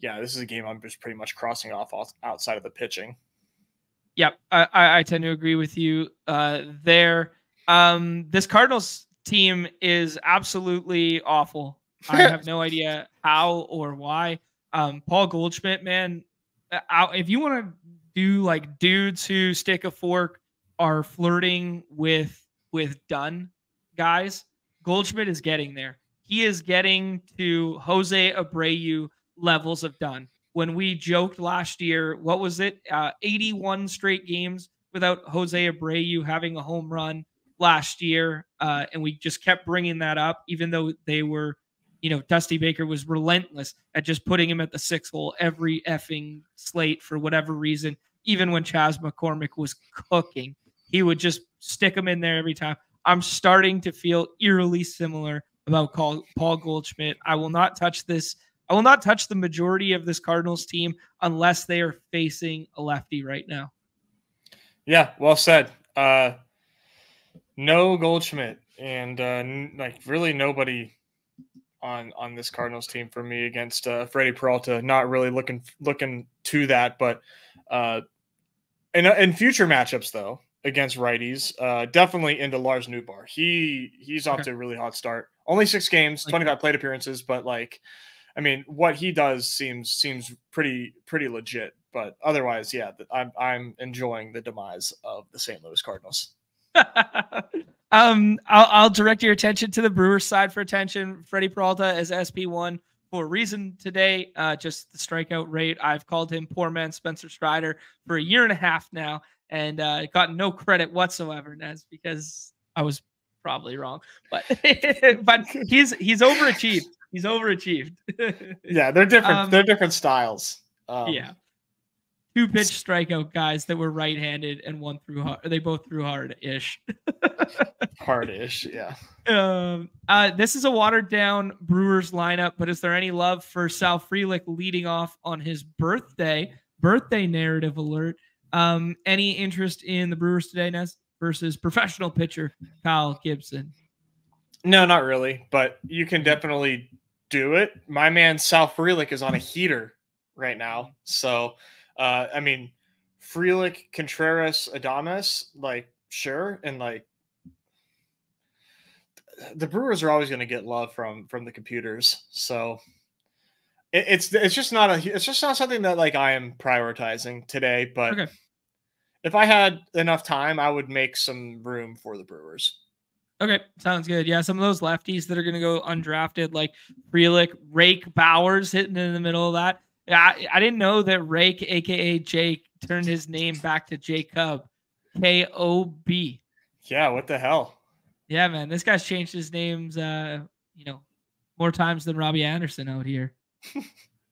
Speaker 2: yeah, this is a game I'm just pretty much crossing off outside of the pitching.
Speaker 1: Yep, I, I tend to agree with you uh, there. Um, this Cardinals team is absolutely awful. I (laughs) have no idea how or why. Um, Paul Goldschmidt, man, uh, if you want to do like dudes who stick a fork are flirting with with done guys, Goldschmidt is getting there. He is getting to Jose Abreu levels of done. When we joked last year, what was it? Uh, 81 straight games without Jose Abreu having a home run. last year, uh, and we just kept bringing that up, even though they were, you know, Dusty Baker was relentless at just putting him at the six hole every effing slate for whatever reason. Even when Chas McCormick was cooking, he would just stick him in there every time. I'm starting to feel eerily similar about Paul Goldschmidt. I will not touch this. I will not touch the majority of this Cardinals team unless they are facing a lefty right now.
Speaker 2: Yeah, well said. Uh, no Goldschmidt, and uh, n- like really nobody on on this Cardinals team for me against uh, Freddie Peralta. Not really looking looking to that, but uh, in in future matchups though against righties, uh, definitely into Lars Nootbaar. He he's off okay. to a really hot start. Only six games, twenty five plate appearances, but like, I mean, what he does seems seems pretty pretty legit. But otherwise, yeah, I'm I'm enjoying the demise of the St. Louis Cardinals. (laughs)
Speaker 1: um, I'll, I'll direct your attention to the Brewers side for attention. Freddie Peralta is SP one for a reason today. Uh, just the strikeout rate. I've called him poor man Spencer Strider for a year and a half now, and uh, got no credit whatsoever. And that's because I was probably wrong, but (laughs) but he's he's overachieved. He's overachieved. (laughs)
Speaker 2: yeah, they're different. Um, they're different styles.
Speaker 1: Um, yeah two pitch strikeout guys that were right handed and one threw hard. They both threw hard ish. (laughs)
Speaker 2: hard ish, yeah.
Speaker 1: Um, uh, this is a watered down Brewers lineup, but is there any love for Sal Frelick leading off on his birthday? Birthday narrative alert. Um, any interest in the Brewers today, Nez, versus professional pitcher Kyle Gibson?
Speaker 2: No, not really, but you can definitely do it. My man Sal Frelick is on a heater right now, so uh, I mean, Frelick, Contreras, Adames, like sure, and like the Brewers are always going to get love from from the computers. So it, it's it's just not a it's just not something that like I am prioritizing today. But okay. if I had enough time, I would make some room for the Brewers.
Speaker 1: Okay, sounds good. Yeah, some of those lefties that are going to go undrafted, like Frelick, Rake Bauers hitting in the middle of that. I, I didn't know that Rake, aka Jake, turned his name back to Jacob, K O B.
Speaker 2: Yeah, what the hell?
Speaker 1: Yeah, man, this guy's changed his names, uh, you know, more times than Robbie Anderson out here.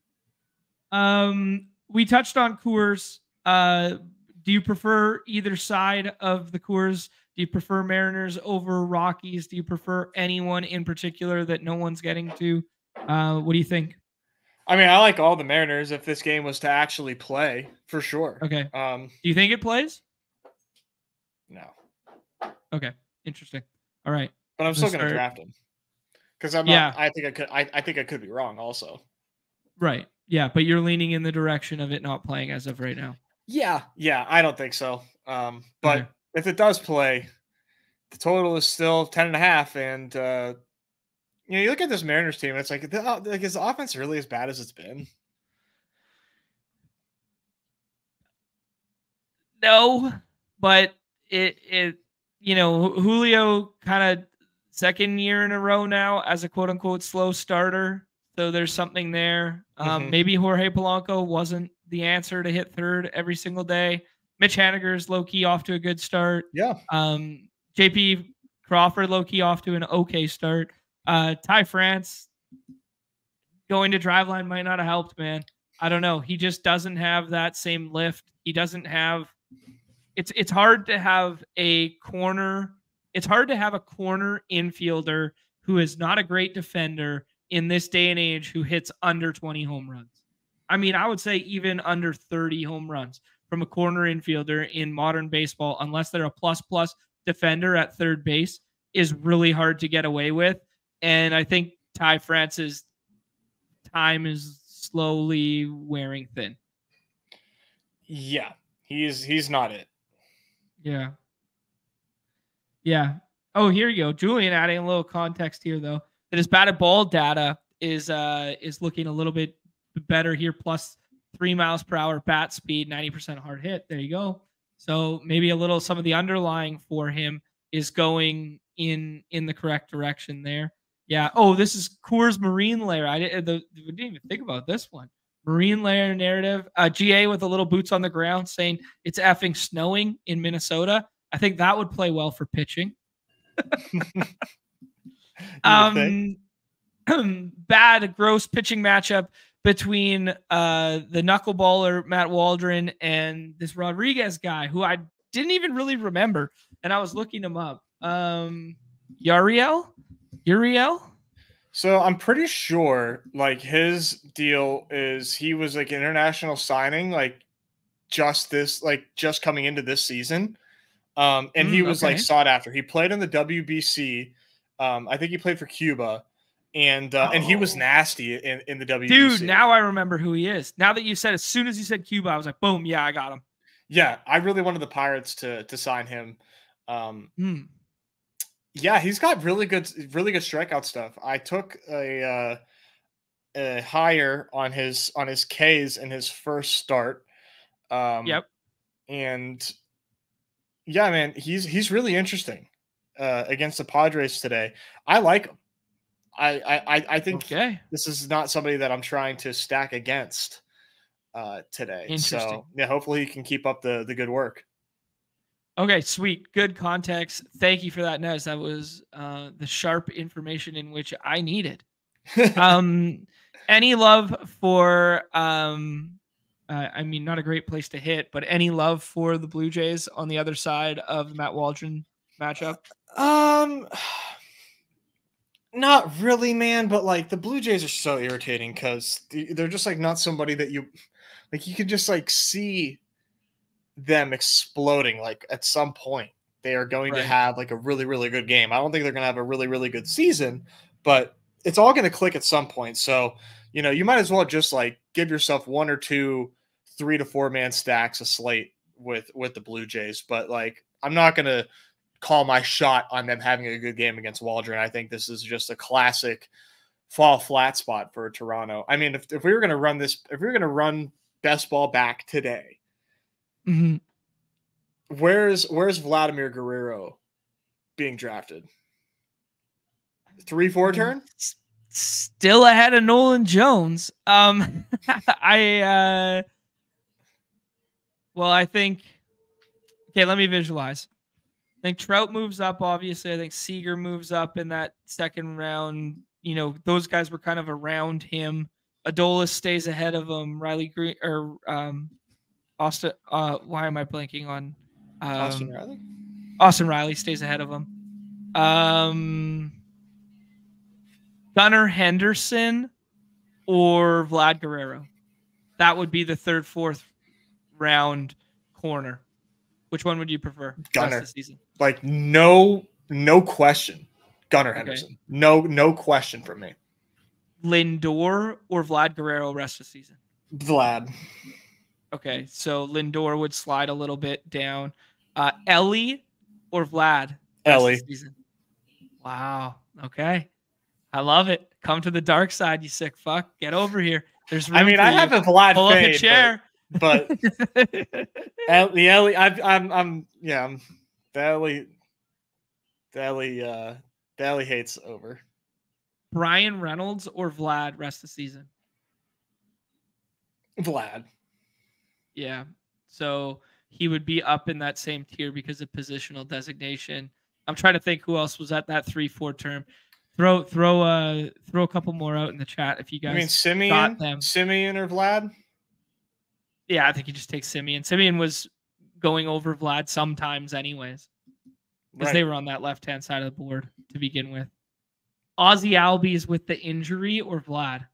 Speaker 1: (laughs) um, we touched on Coors. Uh, do you prefer either side of the Coors? Do you prefer Mariners over Rockies? Do you prefer anyone in particular that no one's getting to? Uh, what do you think?
Speaker 2: I mean, I like all the Mariners if this game was to actually play for sure.
Speaker 1: Okay. Um, do you think it plays?
Speaker 2: No.
Speaker 1: Okay. Interesting. All right.
Speaker 2: But I'm still going to draft him because I'm. Not, yeah. I think I could. I, I think I could be wrong also.
Speaker 1: Right. Yeah, but you're leaning in the direction of it not playing as of right now.
Speaker 2: Yeah. Yeah. I don't think so. Um, but okay. If it does play, the total is still 10 and a half and uh you know, you look at this Mariners team, it's like, the, like is the offense really as bad as it's been?
Speaker 1: No, but it it you know Julio kind of second year in a row now as a quote unquote slow starter. So there's something there. Um, mm-hmm. Maybe Jorge Polanco wasn't the answer to hit third every single day. Mitch Haniger's low key off to a good start.
Speaker 2: Yeah.
Speaker 1: Um, JP Crawford low key off to an okay start. Uh, Ty France going to driveline might not have helped, man. I don't know. He just doesn't have that same lift. He doesn't have. It's it's hard to have a corner. It's hard to have a corner infielder who is not a great defender in this day and age who hits under 20 home runs. I mean, I would say even under 30 home runs from a corner infielder in modern baseball, unless they're a plus plus defender at third base, is really hard to get away with. And I think Ty France's time is slowly wearing thin.
Speaker 2: Yeah, he's he's not it.
Speaker 1: Yeah. Yeah. Oh, here you go. Julian adding a little context here though. That his batted ball data is uh is looking a little bit better here, plus three miles per hour bat speed, 90% hard hit. There you go. So maybe a little some of the underlying for him is going in in the correct direction there. Yeah. Oh, this is Coors Marine Layer. I didn't, the, we didn't even think about this one. Marine Layer narrative. Uh, GA with a little boots on the ground saying it's effing snowing in Minnesota. I think that would play well for pitching. (laughs) um, (clears throat) bad, gross pitching matchup between uh the knuckleballer Matt Waldron and this Rodriguez guy who I didn't even really remember, and I was looking him up. Um, Yariel, Uriel.
Speaker 2: So I'm pretty sure like his deal is he was like international signing like just this like just coming into this season. Um and mm, he was okay. like sought after. He played in the WBC. Um I think he played for Cuba and uh, oh. and he was oh. nasty in, in the WBC.
Speaker 1: Dude, now I remember who he is. Now that you said as soon as you said Cuba, I was like, boom, yeah, I got him.
Speaker 2: Yeah, I really wanted the Pirates to to sign him. Um
Speaker 1: mm.
Speaker 2: Yeah, he's got really good, really good strikeout stuff. I took a, uh, a higher on his on his Ks in his first start. Um,
Speaker 1: yep.
Speaker 2: And yeah, man, he's he's really interesting uh, against the Padres today. I like him. I I I think
Speaker 1: okay.
Speaker 2: this is not somebody that I'm trying to stack against uh, today. So yeah, hopefully he can keep up the the good work.
Speaker 1: Okay, sweet. Good context. Thank you for that, Nez. That was uh, the sharp information in which I needed. (laughs) um, any love for, um, uh, I mean, not a great place to hit, but any love for the Blue Jays on the other side of the Matt Waldron matchup?
Speaker 2: Um, not really, man. But like the Blue Jays are so irritating because they're just like not somebody that you like. You can just like see them exploding like at some point they are going right. to have like a really really good game i don't think they're going to have a really really good season but it's all going to click at some point so you know you might as well just like give yourself one or two three to four man stacks a slate with with the blue jays but like i'm not going to call my shot on them having a good game against waldron i think this is just a classic fall flat spot for toronto i mean if, if we were going to run this if we were going to run best ball back today
Speaker 1: Mm-hmm.
Speaker 2: Where's Where's Vladimir Guerrero being drafted? Three four mm, turn.
Speaker 1: Still ahead of Nolan Jones. Um, (laughs) I uh, well, I think. Okay, let me visualize. I think Trout moves up. Obviously, I think Seager moves up in that second round. You know, those guys were kind of around him. Adolis stays ahead of him. Riley Greene or um, Austin. Uh, why am I blanking on
Speaker 2: um, Austin Riley?
Speaker 1: Austin Riley stays ahead of him. Um, Gunnar Henderson or Vlad Guerrero. That would be the third, fourth round corner. Which one would you prefer?
Speaker 2: Gunnar. Season? Like no, no question. Gunnar Henderson. Okay. No, no question from me.
Speaker 1: Lindor or Vlad Guerrero rest of the season?
Speaker 2: Vlad.
Speaker 1: Okay, so Lindor would slide a little bit down. Uh, Elly or Vlad?
Speaker 2: Elly.
Speaker 1: Wow. Okay. I love it. Come to the dark side, you sick fuck. Get over here. There's
Speaker 2: I mean, I you. have a Vlad
Speaker 1: Pull fade, up a chair.
Speaker 2: But, (laughs) but the Elly, I, I'm, I'm, yeah, I'm, the Elly, the uh, the Elly hates over.
Speaker 1: Bryan Reynolds or Vlad rest of the season?
Speaker 2: Vlad.
Speaker 1: Yeah. So he would be up in that same tier because of positional designation. I'm trying to think who else was at that three four term. Throw throw uh throw a couple more out in the chat if you guys. I
Speaker 2: mean Semien, them. Semien or Vlad.
Speaker 1: Yeah, I think you just take Semien. Semien was going over Vlad sometimes, anyways, because right. they were on that left hand side of the board to begin with. Ozzy Albies with the injury or Vlad?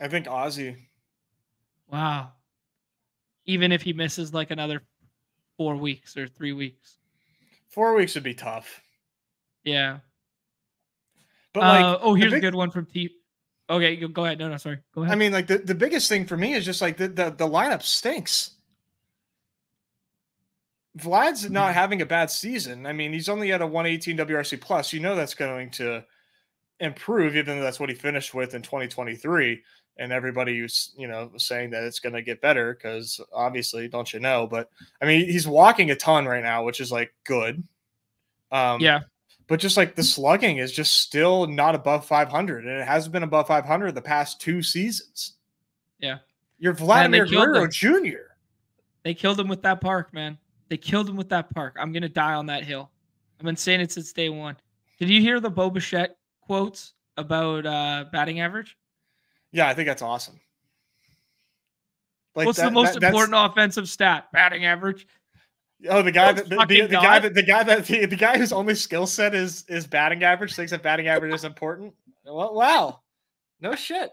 Speaker 2: I think Ozzy.
Speaker 1: Wow. Even if he misses like another four weeks or three weeks.
Speaker 2: Four weeks would be tough.
Speaker 1: Yeah. But like, uh, oh, here's big... a good one from T. Okay, go ahead. No, no, sorry. Go ahead.
Speaker 2: I mean, like the, the biggest thing for me is just like the, the, the lineup stinks. Vlad's not mm-hmm. having a bad season. I mean, he's only at a 118 WRC plus. You know that's going to improve, even though that's what he finished with in 2023 and everybody who's you know saying that it's going to get better because obviously don't you know but i mean he's walking a ton right now which is like good
Speaker 1: um yeah
Speaker 2: but just like the slugging is just still not above 500 and it hasn't been above 500 the past two seasons
Speaker 1: yeah
Speaker 2: you're vladimir guerrero jr
Speaker 1: they killed him with that park man They killed him with that park. I'm gonna die on that hill. I've been saying it since day one. Did you hear the Bo Bichette quotes about uh, batting average?
Speaker 2: Yeah, I think that's awesome.
Speaker 1: Like What's that, the most that, important offensive stat? Batting average.
Speaker 2: Oh, the guy that the, the, the guy that the guy that the, the guy whose only skill set is is batting average thinks that batting average is important. Well, wow, no shit.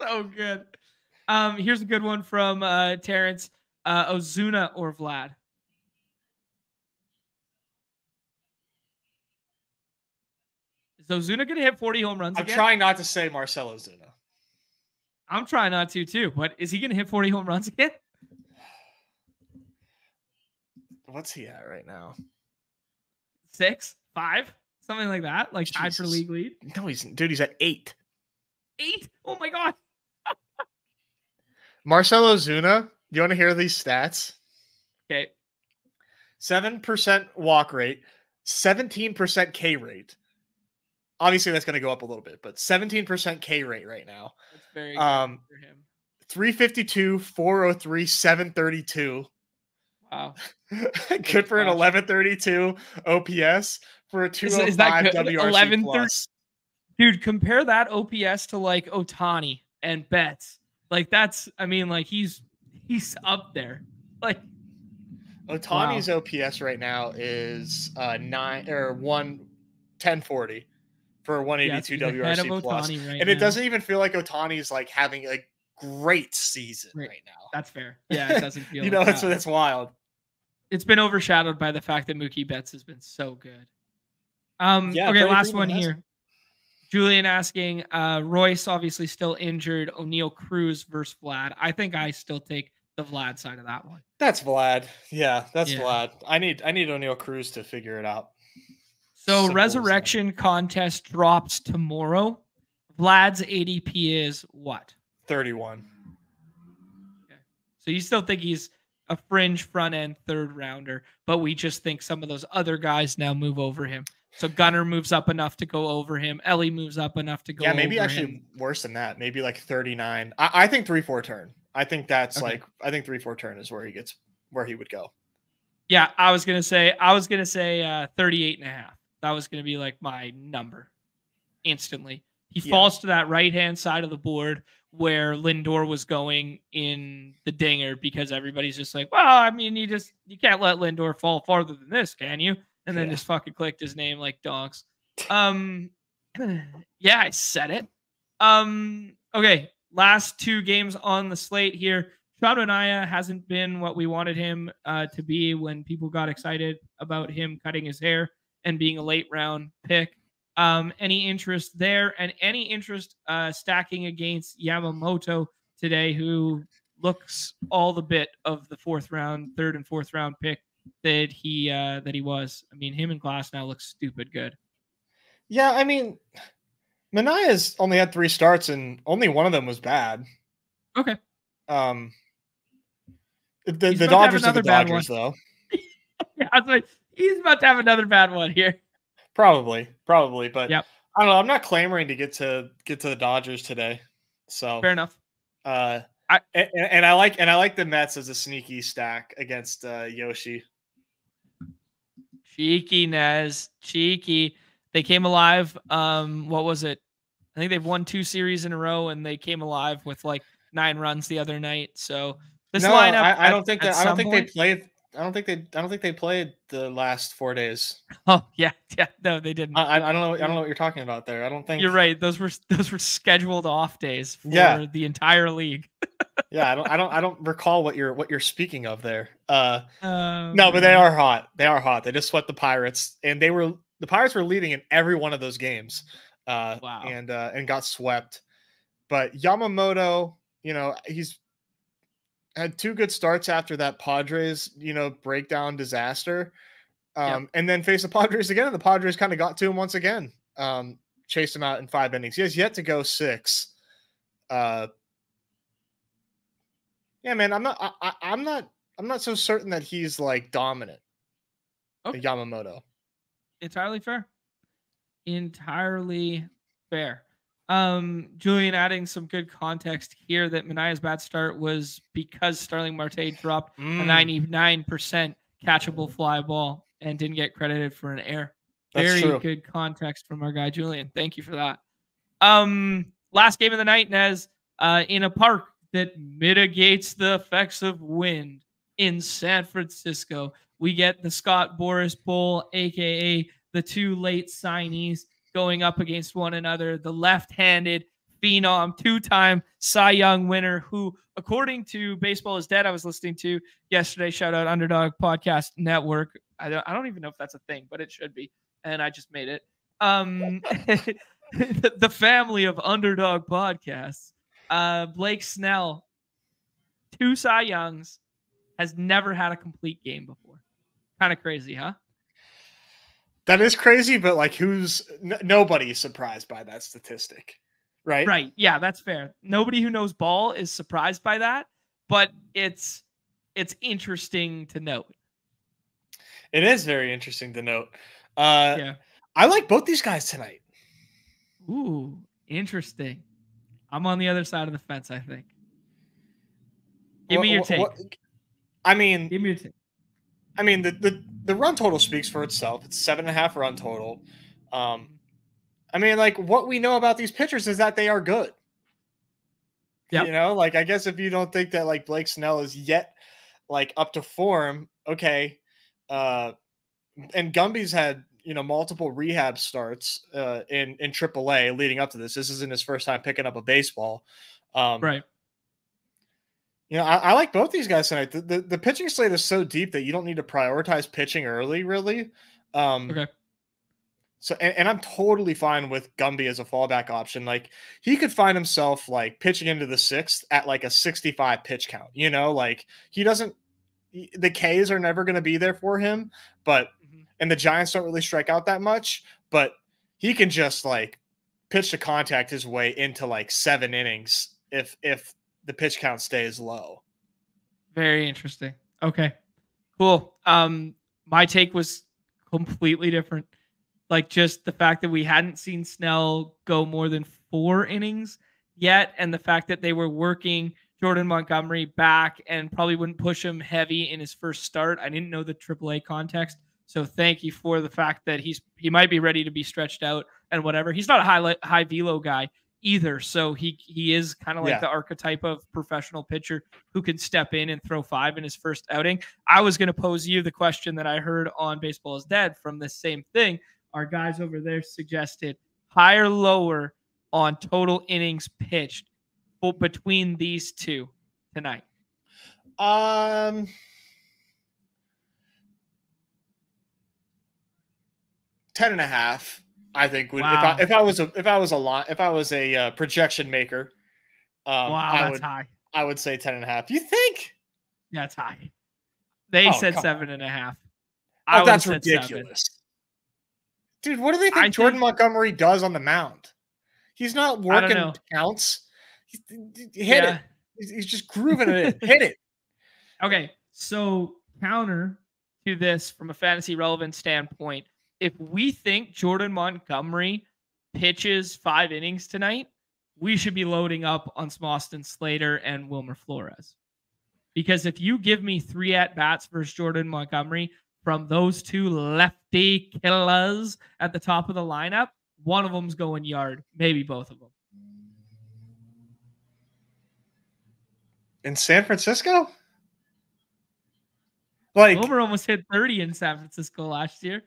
Speaker 1: so (laughs) good. Um, here's a good one from uh, Terrence uh, Ozuna or Vlad. Is Ozuna gonna hit 40 home runs?
Speaker 2: I'm
Speaker 1: again?
Speaker 2: trying not to say Marcelo Ozuna.
Speaker 1: I'm trying not to too, but is he gonna hit 40 home runs (laughs) again?
Speaker 2: What's he at right now?
Speaker 1: Six, five, something like that. Like tied for league lead.
Speaker 2: No, he's dude. He's at eight.
Speaker 1: Eight. Oh my god. (laughs)
Speaker 2: Marcelo Zuna. Do you want to hear these stats?
Speaker 1: Okay.
Speaker 2: Seven percent walk rate, seventeen percent K rate. Obviously, that's going to go up a little bit, but seventeen percent K rate right now.
Speaker 1: That's very
Speaker 2: um, for him. 352, 403, 732.
Speaker 1: Wow. (laughs)
Speaker 2: good for an 1132 OPS for a 205 is, that good? WRC 11, plus.
Speaker 1: Dude, compare that OPS to like Ohtani and Betts. Like that's, I mean, like he's he's up there. Like
Speaker 2: Ohtani's wow. OPS right now is uh nine or one ten forty for 182 yes, WRC plus. Right and now. it doesn't even feel like Ohtani's like having a great season right, right now.
Speaker 1: That's fair. (laughs) Yeah, it doesn't feel
Speaker 2: you like know, that's that's wild
Speaker 1: it's been overshadowed by the fact that Mookie Betts has been so good. Um, yeah, okay, last one here. Julian asking, uh, Royce obviously still injured. Oneil Cruz versus Vlad. I think I still take the Vlad side of that one.
Speaker 2: That's Vlad. Yeah, that's yeah. Vlad. I need I need Oneil Cruz to figure it out.
Speaker 1: So Simple resurrection contest drops tomorrow. Vlad's ADP is what?
Speaker 2: 31.
Speaker 1: Okay. So you still think he's a fringe front end third rounder, but we just think some of those other guys now move over him. So Gunnar moves up enough to go over him. Elly moves up enough to go.
Speaker 2: Yeah, maybe actually
Speaker 1: him.
Speaker 2: worse than that. Maybe like 39. I, I think three four turn. I think that's okay. like I think three four turn is where he gets where he would go.
Speaker 1: Yeah, I was gonna say I was gonna say uh 38 and a half. That was gonna be like my number instantly. He yeah. falls to that right hand side of the board where Lindor was going in the dinger because everybody's just like, well, I mean, you just you can't let Lindor fall farther than this, can you? And then yeah. just fucking clicked his name like dogs. Um, (clears throat) yeah, I said it. Um, okay, last two games on the slate here. Sean Manaea hasn't been what we wanted him uh, to be when people got excited about him cutting his hair and being a late round pick. Um, any interest there and any interest uh, stacking against Yamamoto today, who looks all the bit of the fourth round, third and fourth round pick that he uh, that he was. I mean, him and Glasnow looks stupid good.
Speaker 2: Yeah, I mean, Manaea's only had three starts and only one of them was bad.
Speaker 1: Okay.
Speaker 2: Um, the, the Dodgers are the Dodgers, though. (laughs)
Speaker 1: yeah, I was like, he's about to have another bad one here.
Speaker 2: Probably, probably, but
Speaker 1: yep.
Speaker 2: I don't know. I'm not clamoring to get to get to the Dodgers today. So
Speaker 1: fair enough.
Speaker 2: Uh, I and, and I like and I like the Mets as a sneaky stack against uh, Yoshi.
Speaker 1: Cheeky Nez, cheeky. They came alive. Um, what was it? I think they've won two series in a row, and they came alive with like nine runs the other night. So this
Speaker 2: no,
Speaker 1: lineup,
Speaker 2: I, I don't think that I don't think point, they played I don't think they. I don't think they played the last four days. (laughs)
Speaker 1: Oh yeah, yeah. No, they didn't.
Speaker 2: I, I don't know. I don't know what you're talking about there. I don't think
Speaker 1: you're right. Those were those were scheduled off days for yeah. the entire league. (laughs)
Speaker 2: yeah, I don't. I don't. I don't recall what you're what you're speaking of there. Uh, um, no, but they are hot. They are hot. They just swept the Pirates, and they were the Pirates were leading in every one of those games. Uh, wow. And uh, and got swept. But Yamamoto, you know, he's had two good starts after that Padres, you know, breakdown disaster. Um, yep. and then face the Padres again, and the Padres kind of got to him once again. Um, chased him out in five innings. He has yet to go six. Uh, yeah, man, I'm not. I, am not. I'm not so certain that he's like dominant. Okay. Yamamoto.
Speaker 1: Entirely fair. Entirely fair. Um, Julian adding some good context here that Manaea's bad start was because Starling Marte dropped mm. a 99% catchable fly ball and didn't get credited for an error. Very good context from our guy Julian. Thank you for that. Um, last game of the night, Nez, uh, in a park that mitigates the effects of wind in San Francisco. We get the Scott Boras Bowl, aka the two late signees, going up against one another. The left-handed phenom, two-time Cy Young winner, who, according to Baseball is Dead, I was listening to yesterday. Shout out Underdog Podcast Network. I don't, I don't even know if that's a thing, but it should be, and I just made it. Um, (laughs) the family of Underdog Podcasts. Uh, Blake Snell, two Cy Youngs, has never had a complete game before. Kind of crazy, huh?
Speaker 2: That is crazy, but like, who's n- nobody's surprised by that statistic, right?
Speaker 1: Right. Yeah, that's fair. Nobody who knows ball is surprised by that, but it's it's interesting to note.
Speaker 2: It is very interesting to note. Uh, yeah, I like both these guys tonight.
Speaker 1: Ooh, interesting. I'm on the other side of the fence. I think. Give me your take.
Speaker 2: I mean,
Speaker 1: give me your take.
Speaker 2: I mean, the, the the run total speaks for itself. It's seven and a half run total. Um, I mean, like what we know about these pitchers is that they are good. Yeah, you know, like I guess if you don't think that like Blake Snell is yet like up to form, okay. Uh, and Gumby's had you know multiple rehab starts uh, in in AAA leading up to this. This isn't his first time picking up a baseball.
Speaker 1: Um, right.
Speaker 2: You know, I, I, like both these guys tonight. The, the, the pitching slate is so deep that you don't need to prioritize pitching early, really. Um, okay. So, and, and, I'm totally fine with Gumby as a fallback option. Like, he could find himself like pitching into the sixth at like a 65 pitch count. You know, like he doesn't. The K's are never going to be there for him, but mm-hmm. and the Giants don't really strike out that much. But he can just like pitch to contact his way into like seven innings if if the pitch count stays low.
Speaker 1: Very interesting. Okay. Cool. Um my take was completely different. Like just the fact that we hadn't seen Snell go more than 4 innings yet and the fact that they were working Jordan Montgomery back and probably wouldn't push him heavy in his first start. I didn't know the AAA context. So thank you for the fact that he's he might be ready to be stretched out and whatever. He's not a high high velo guy, either. So he he is kind of like yeah. the archetype of professional pitcher who can step in and throw five in his first outing. I was going to pose you the question that I heard on Baseball is Dead from the same thing. Our guys over there suggested higher lower on total innings pitched between these two tonight.
Speaker 2: Um 10 and a half. I think would wow. if I if I was a if I was a lot if I was a uh, projection maker,
Speaker 1: um, wow,
Speaker 2: I
Speaker 1: that's
Speaker 2: would,
Speaker 1: high.
Speaker 2: I would say 10 and a half. You think?
Speaker 1: That's high. They oh, said seven on. and a half.
Speaker 2: Oh, that's ridiculous. Seven. Dude, what do they think I Jordan think, Montgomery does on the mound? He's not working counts. Hit yeah. it. He's, he's just grooving it. Hit it. (laughs)
Speaker 1: Okay. So counter to this from a fantasy relevant standpoint, if we think Jordan Montgomery pitches five innings tonight, we should be loading up on Austin Slater and Wilmer Flores. Because if you give me three at bats versus Jordan Montgomery from those two lefty killers at the top of the lineup, one of them's going yard, maybe both of them.
Speaker 2: In San Francisco? Like
Speaker 1: Wilmer almost hit 30 in San Francisco last year.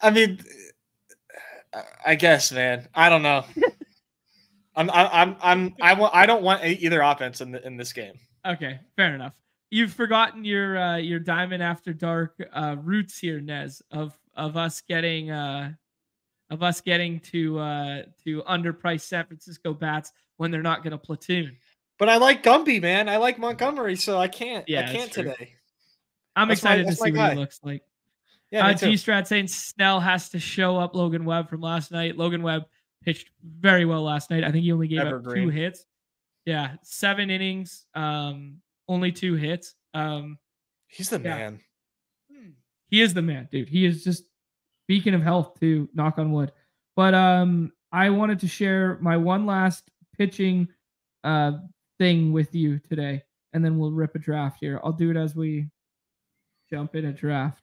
Speaker 2: I mean, I guess, man. I don't know. (laughs) I'm, I'm, I'm, I want, I don't want either offense in the, in this game.
Speaker 1: Okay, fair enough. You've forgotten your uh, your diamond after dark uh, roots here, Nez, of of us getting uh, of us getting to uh, to underpriced San Francisco bats when they're not going to platoon.
Speaker 2: But I like Gumby, man. I like Montgomery, so I can't. Yeah, I can't today.
Speaker 1: I'm that's excited my, to see what guy. he looks like. Yeah, uh, G Strat saying Snell has to show up Logan Webb from last night. Logan Webb pitched very well last night. I think he only gave Evergreen. up two hits. Yeah, seven innings, um, only two hits. Um,
Speaker 2: He's the yeah. man.
Speaker 1: He is the man, dude. He is just beacon of health too. Knock on wood. But um, I wanted to share my one last pitching uh thing with you today.
Speaker 3: and then we'll rip a draft here. I'll do it as we jump in a draft.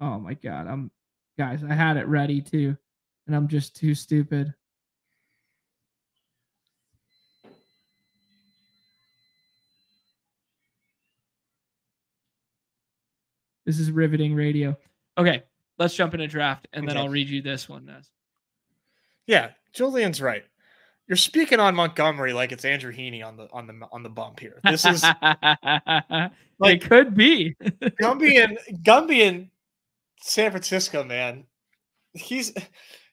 Speaker 3: Oh my god, I'm guys, I had it ready too, and I'm just too stupid. This is riveting radio.
Speaker 1: Okay, let's jump in a draft, and then I'll read you this one, Nez.
Speaker 2: Yeah, Julian's right. You're speaking on Montgomery like it's Andrew Heaney on the on the on the bump here. This is (laughs)
Speaker 1: like it could be
Speaker 2: Gumby and Gumby in San Francisco, man. He's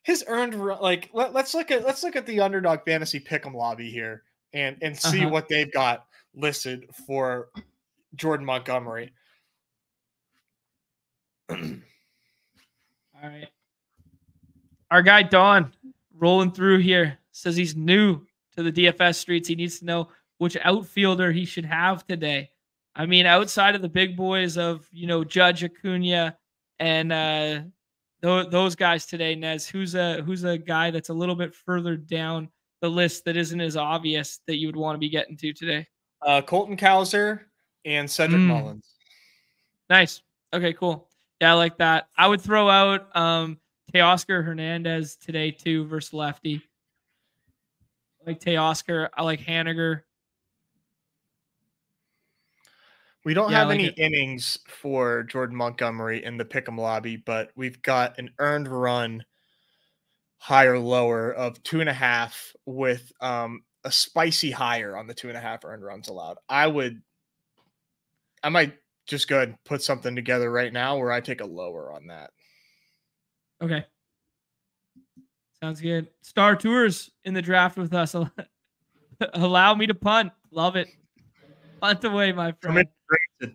Speaker 2: his earned like let, us look at let's look at the underdog fantasy pick'em lobby here and and see uh-huh. what they've got listed for Jordan Montgomery.
Speaker 1: All right. Our guy Don rolling through here says he's new to the DFS streets. He needs to know which outfielder he should have today. I mean, outside of the big boys of you know Judge Acuna and uh, th- those guys today, Nez, who's a who's a guy that's a little bit further down the list that isn't as obvious that you would want to be getting to today?
Speaker 2: Uh, Colton Cowser and Cedric mm. Mullins.
Speaker 1: Nice. Okay, cool. Yeah, I like that. I would throw out um Teoscar Hernandez today too versus lefty. I like Teoscar. I like Haniger.
Speaker 2: We don't yeah, have like any it. innings for Jordan Montgomery in the pick'em lobby, but we've got an earned run higher lower of two and a half with um, a spicy higher on the two and a half earned runs allowed. I would, I might just go ahead and put something together right now where I take a lower on that.
Speaker 1: Okay. Sounds good. Star Tours in the draft with us. (laughs) Allow me to punt. Love it. Punt away, my friend. (laughs)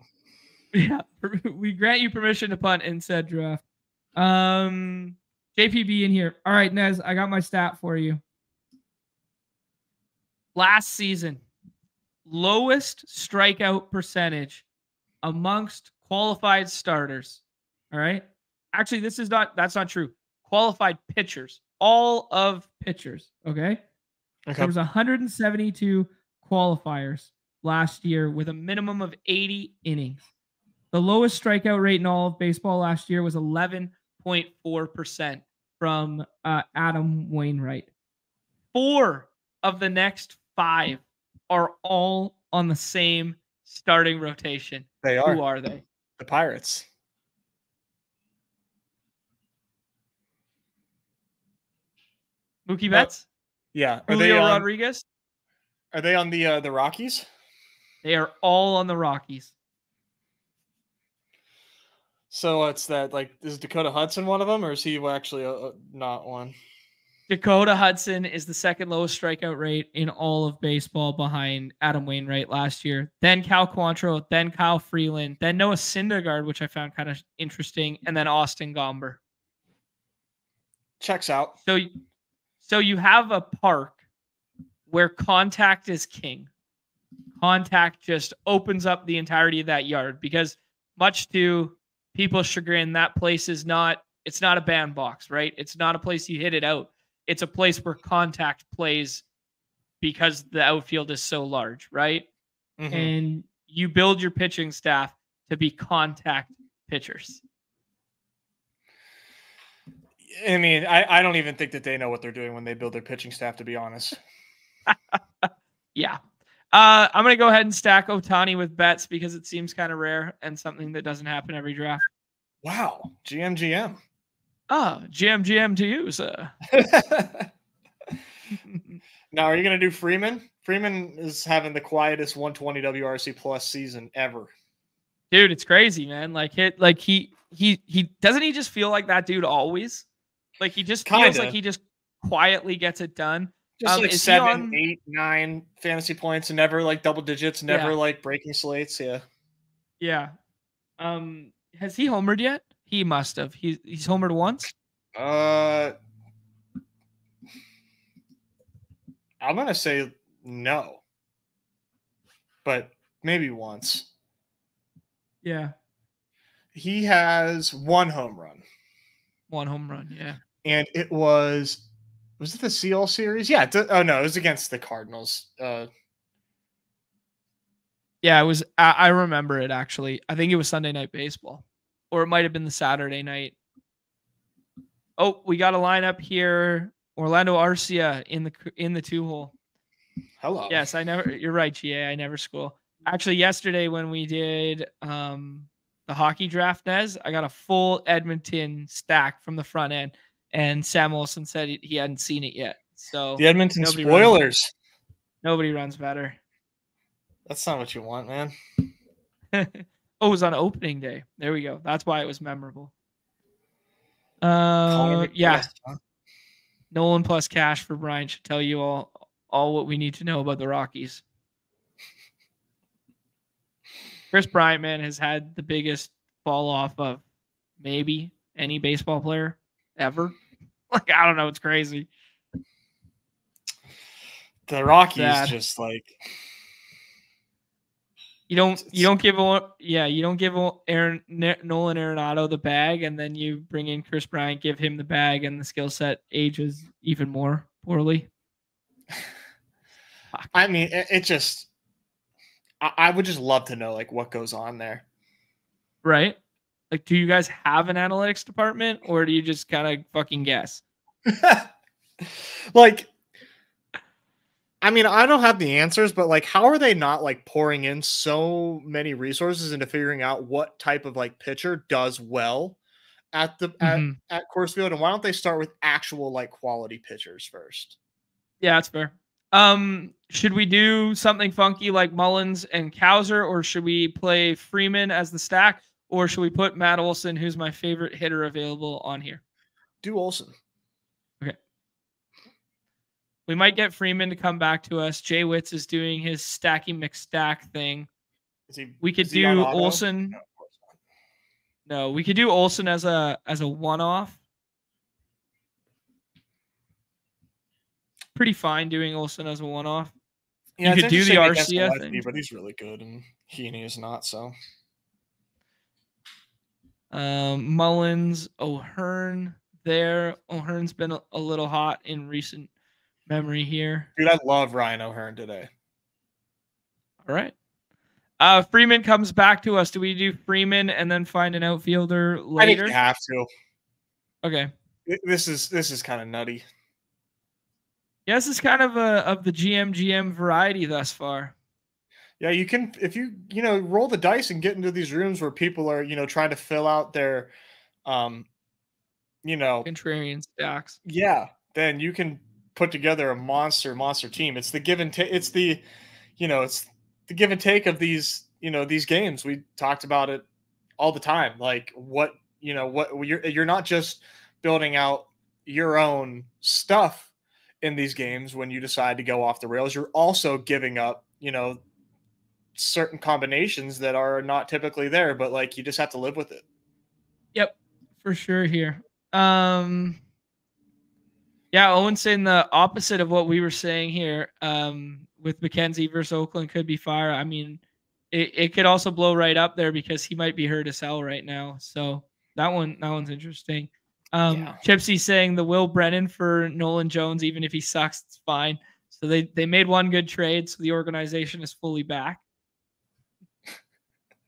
Speaker 1: Yeah, we grant you permission to punt in said draft. Um, JPB in here. All right, Nez, I got my stat for you. Last season, lowest strikeout percentage amongst qualified starters. All right. Actually, this is not that's not true. Qualified pitchers all of pitchers. Okay. okay. There was 172 qualifiers last year with a minimum of 80 innings. The lowest strikeout rate in all of baseball last year was 11.4% from uh, Adam Wainwright. Four of the next five are all on the same starting rotation.
Speaker 2: They are.
Speaker 1: Who are they?
Speaker 2: The Pirates.
Speaker 1: Mookie Betts. Uh,
Speaker 2: yeah.
Speaker 1: Are Julio they on, Rodriguez.
Speaker 2: Are they on the uh, the Rockies?
Speaker 1: They are all on the Rockies.
Speaker 2: So it's that like is Dakota Hudson one of them, or is he actually a, a, not one?
Speaker 1: Dakota Hudson is the second lowest strikeout rate in all of baseball behind Adam Wainwright last year. Then Cal Quantrill, then Kyle Freeland, then Noah Syndergaard, which I found kind of interesting, and then Austin Gomber.
Speaker 2: Checks out.
Speaker 1: So so you have a park where contact is king. Contact just opens up the entirety of that yard because much to people's chagrin, that place is not it's not a bandbox, right? It's not a place you hit it out. It's a place where contact plays because the outfield is so large, right? Mm-hmm. And you build your pitching staff to be contact pitchers.
Speaker 2: I mean, I, I don't even think that they know what they're doing when they build their pitching staff, to be honest. (laughs)
Speaker 1: yeah. Uh, I'm going to go ahead and stack Ohtani with Betts because it seems kind of rare and something that doesn't happen every draft.
Speaker 2: Wow. GM, GM.
Speaker 1: Oh, GM, GM to you, sir. (laughs)
Speaker 2: now, are you going to do Freeman? Freeman is having the quietest 120 WRC plus season ever.
Speaker 1: Dude, it's crazy, man. Like hit like he he he doesn't he just feel like that dude always? Like he just Kinda. feels like he just quietly gets it done.
Speaker 2: Just um, like seven, on... eight, nine fantasy points, and never like double digits, never yeah. like breaking slates. Yeah.
Speaker 1: Yeah. Um, has he homered yet? He must have. He he's homered once.
Speaker 2: Uh, I'm gonna say no, but maybe once.
Speaker 1: Yeah.
Speaker 2: He has one home run.
Speaker 1: One home run, yeah
Speaker 2: and it was was it the Seal series? Yeah. oh no, it was against the Cardinals. Uh,
Speaker 1: Yeah, it was. I, I remember it actually. I think it was Sunday night baseball, or it might have been the Saturday night. Oh, we got a lineup here. Orlando Arcia in the in the two hole.
Speaker 2: Hello.
Speaker 1: Yes, I never. You're right, GA. I never school. Actually, yesterday when we did um the hockey draft, Nez, I got a full Edmonton stack from the front end, and Sam Olson said he, he hadn't seen it yet. So
Speaker 2: the Edmonton spoilers.
Speaker 1: Runs, nobody runs better.
Speaker 2: That's not what you want, man. (laughs)
Speaker 1: oh, it was on opening day. There we go. That's why it was memorable. Uh, yeah. huh? Nolan plus cash for Brian should tell you all all what we need to know about the Rockies. Kris Bryant, man, has had the biggest fall off of maybe any baseball player ever. (laughs) Like I don't know, it's crazy.
Speaker 2: The Rockies Sad. just like
Speaker 1: you don't you don't give a yeah you don't give Aaron Nolan Arenado the bag and then you bring in Kris Bryant, give him the bag, and the skill set ages even more poorly. (sighs)
Speaker 2: I mean, it, it just I, I would just love to know like what goes on there.
Speaker 1: Right? Like, do you guys have an analytics department or do you just kind of fucking guess? (laughs)
Speaker 2: like I mean, I don't have the answers, but like, how are they not like pouring in so many resources into figuring out what type of like pitcher does well at the mm-hmm. at, at Coors Field, and why don't they start with actual like quality pitchers first?
Speaker 1: Yeah, that's fair. Um, should we do something funky like Mullins and Cowser, or should we play Freeman as the stack, or should we put Matt Olson, who's my favorite hitter available, on here?
Speaker 2: Do Olson.
Speaker 1: Okay. We might get Freeman to come back to us. Jay Witz is doing his stacky McStack thing. He, we could do Olson. No, no, we could do Olson as a as a one off pretty fine doing Olson as a one off.
Speaker 2: Yeah, you could do the RCF thing, but he's really good, and Heaney is not. So,
Speaker 1: um, Mullins, O'Hearn, there. O'Hearn's been a, a, little hot in recent memory here.
Speaker 2: Dude, I love Ryan O'Hearn today.
Speaker 1: All right. Uh, Freeman comes back to us. Do we do Freeman and then find an outfielder later? I think
Speaker 2: have to.
Speaker 1: Okay.
Speaker 2: This is this is kind of nutty.
Speaker 1: Yeah, it's kind of a of the GM GM variety thus far.
Speaker 2: Yeah, you can if you you know roll the dice and get into these rooms where people are you know trying to fill out their, um, you know,
Speaker 1: contrarian stacks.
Speaker 2: Yeah, then you can put together a monster monster team. It's the give and take. It's the, you know, it's the give and take of these you know these games. We talked about it all the time. Like what you know what you're you're not just building out your own stuff in these games when you decide to go off the rails. You're also giving up, you know, certain combinations that are not typically there, but like you just have to live with it.
Speaker 1: Yep, for sure here. Um yeah, Owen's saying the opposite of what we were saying here. Um with McKenzie versus Oakland could be fire. I mean, it, it could also blow right up there because he might be hurt as hell right now. So that one that one's interesting. Um, yeah. Chipsy saying the Will Brennan for Nolan Jones, even if he sucks, it's fine. So they they made one good trade, so the organization is fully back.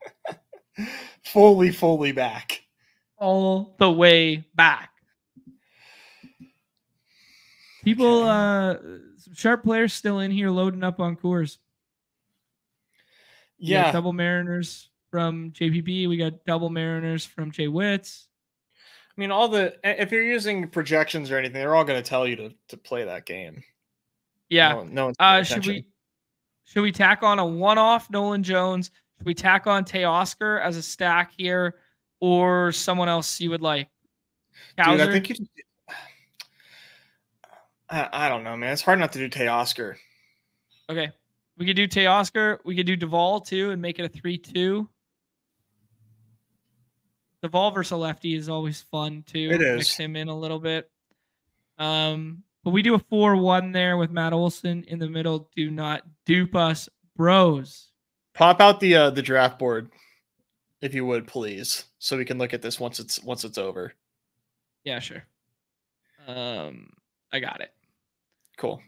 Speaker 1: (laughs)
Speaker 2: fully, fully back.
Speaker 1: All the way back. People, uh, sharp players still in here loading up on Coors.
Speaker 2: Yeah,
Speaker 1: double Mariners from JPB. We got double Mariners from Jay Witz.
Speaker 2: I mean, all the if you're using projections or anything, they're all going to tell you to to play that game.
Speaker 1: Yeah. No, no uh, should we should we tack on a one-off Nolan Jones? Should we tack on Teoscar as a stack here, or someone else you would like?
Speaker 2: Dude, I think you. I, I don't know, man. It's hard not to do Teoscar.
Speaker 1: Okay, we could do Teoscar. We could do Duvall too, and make it a three-two. Vol versus a lefty is always fun too.
Speaker 2: It is.
Speaker 1: Mix him in a little bit. Um, but we do a 4 1 there with Matt Olson in the middle. Do not dupe us, bros.
Speaker 2: Pop out the uh, the draft board, if you would, please, so we can look at this once it's once it's over.
Speaker 1: Yeah, sure. Um, I got it.
Speaker 2: Cool.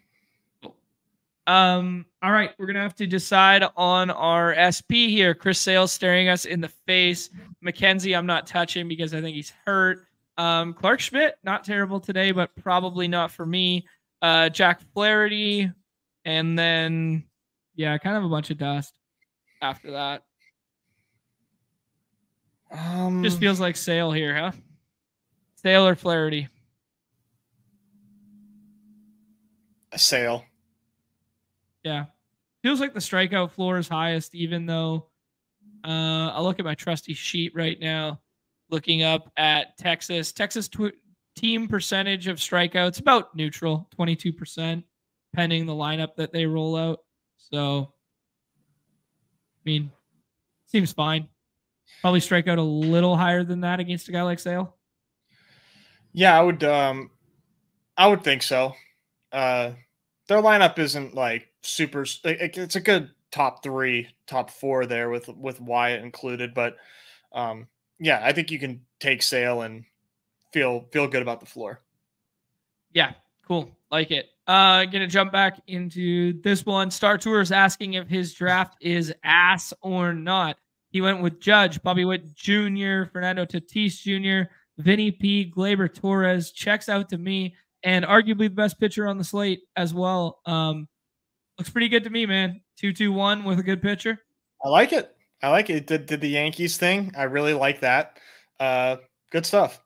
Speaker 1: Cool. Um, all right, we're gonna have to decide on our SP here. Chris Sales staring us in the face. McKenzie, I'm not touching because I think he's hurt. Um, Clarke Schmidt, not terrible today, but probably not for me. Uh, Jack Flaherty, and then yeah, kind of a bunch of dust after that. Um, just feels like Sale here, huh? Sale or Flaherty?
Speaker 2: A Sale.
Speaker 1: Yeah. Feels like the strikeout floor is highest, even though uh, I'll look at my trusty sheet right now, looking up at Texas. Texas tw- team percentage of strikeouts about neutral, 22%, pending the lineup that they roll out. So, mean, seems fine. Probably strike out a little higher than that against a guy like Sale.
Speaker 2: Yeah, I would. Um, I would think so. Uh, their lineup isn't like super. It's a good top three, top four there with with Wyatt included. But um, yeah, I think you can take Sale and feel feel good about the floor.
Speaker 1: Yeah, cool, like it. Uh, gonna jump back into this one. Star Tours asking if his draft is ass or not. He went with Judge, Bobby Witt Jr., Fernando Tatis Jr., Vinny P, Gleyber Torres. Checks out to me, and arguably the best pitcher on the slate as well. Um, looks pretty good to me, man. Two two one with a good pitcher.
Speaker 2: I like it. I like it. Did, did the Yankees thing. I really like that. Uh, good stuff.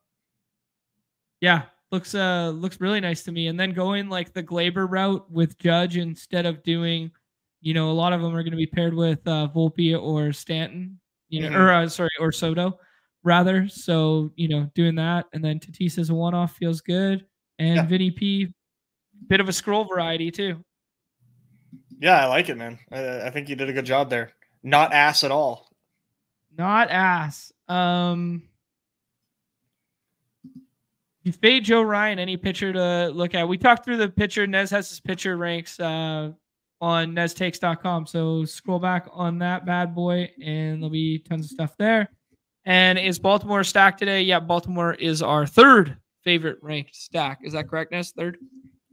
Speaker 1: Yeah, looks uh looks really nice to me. And then going like the Gleyber route with Judge instead of doing, you know, a lot of them are going to be paired with uh, Volpe or Stanton, you know, mm-hmm. or uh, sorry, or Soto rather. So you know, doing that, and then Tatis as a one-off feels good, and yeah. Vinny P, bit of a scroll variety too.
Speaker 2: Yeah, I like it, man. I, I think you did a good job there. Not ass at all.
Speaker 1: Not ass. Um, you fade Joe Ryan, any pitcher to look at. We talked through the pitcher. Nez has his pitcher ranks uh, on neztakes.com. So scroll back on that bad boy, and there'll be tons of stuff there. And is Baltimore stacked today? Yeah, Baltimore is our third favorite ranked stack. Is that correct, Nez? Third?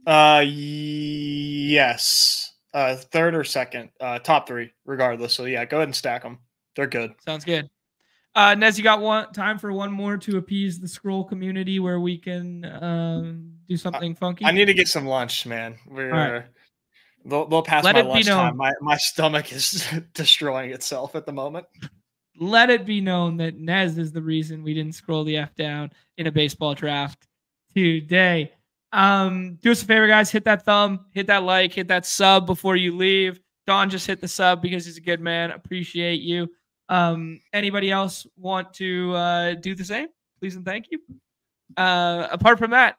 Speaker 2: Uh, yes uh, third or second, uh, top three, regardless. So yeah, go ahead and stack them. They're good.
Speaker 1: Sounds good. Uh, Nez, you got one time for one more to appease the scroll community where we can um, do something I, funky.
Speaker 2: I need to get some lunch, man. We're right. they'll, they'll pass Let my lunchtime. My my stomach is (laughs) destroying itself at the moment.
Speaker 1: Let it be known that Nez is the reason we didn't scroll the F down in a baseball draft today. Um, do us a favor, guys. Hit that thumb, hit that like, hit that sub before you leave. Don just hit the sub because he's a good man. Appreciate you. Um, anybody else want to uh, do the same? Please and thank you. Uh, apart from that,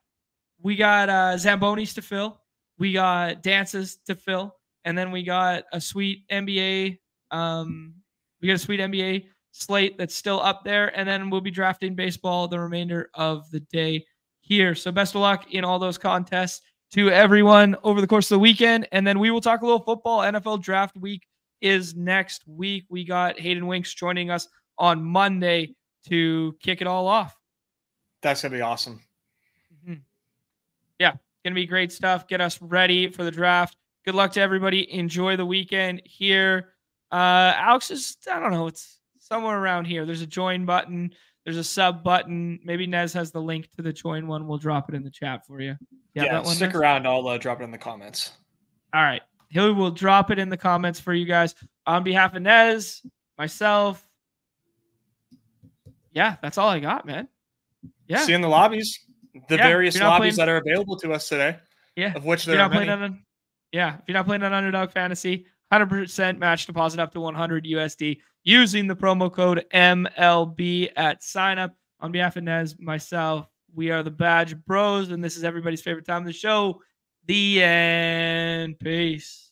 Speaker 1: we got uh, Zambonis to fill, we got dances to fill, and then we got a sweet NBA. Um, we got a sweet NBA slate that's still up there, and then we'll be drafting baseball the remainder of the day here. So best of luck in all those contests to everyone over the course of the weekend. And then we will talk a little football. NFL draft week is next week. We got Hayden Winks joining us on Monday to kick it all off.
Speaker 2: That's going to be awesome.
Speaker 1: Mm-hmm. Yeah, going to be great stuff. Get us ready for the draft. Good luck to everybody. Enjoy the weekend here. Uh, Alex is, I don't know, it's somewhere around here. There's a join button. There's a sub button. Maybe Nez has the link to the join one. We'll drop it in the chat for you.
Speaker 2: you yeah, one, stick Nez? around. I'll uh, drop it in the comments.
Speaker 1: All right. He will drop it in the comments for you guys. On behalf of Nez, myself. Yeah, that's all I got, man. Yeah.
Speaker 2: See in the lobbies, the yeah, various lobbies playing, that are available to us today.
Speaker 1: Yeah.
Speaker 2: Of which there are many.
Speaker 1: On, yeah. If you're not playing on Underdog Fantasy, 100% match deposit up to 100 USD using the promo code MLB at sign up. On behalf of Nez, myself, we are the Badge Bros, and this is everybody's favorite time of the show. The end. Peace.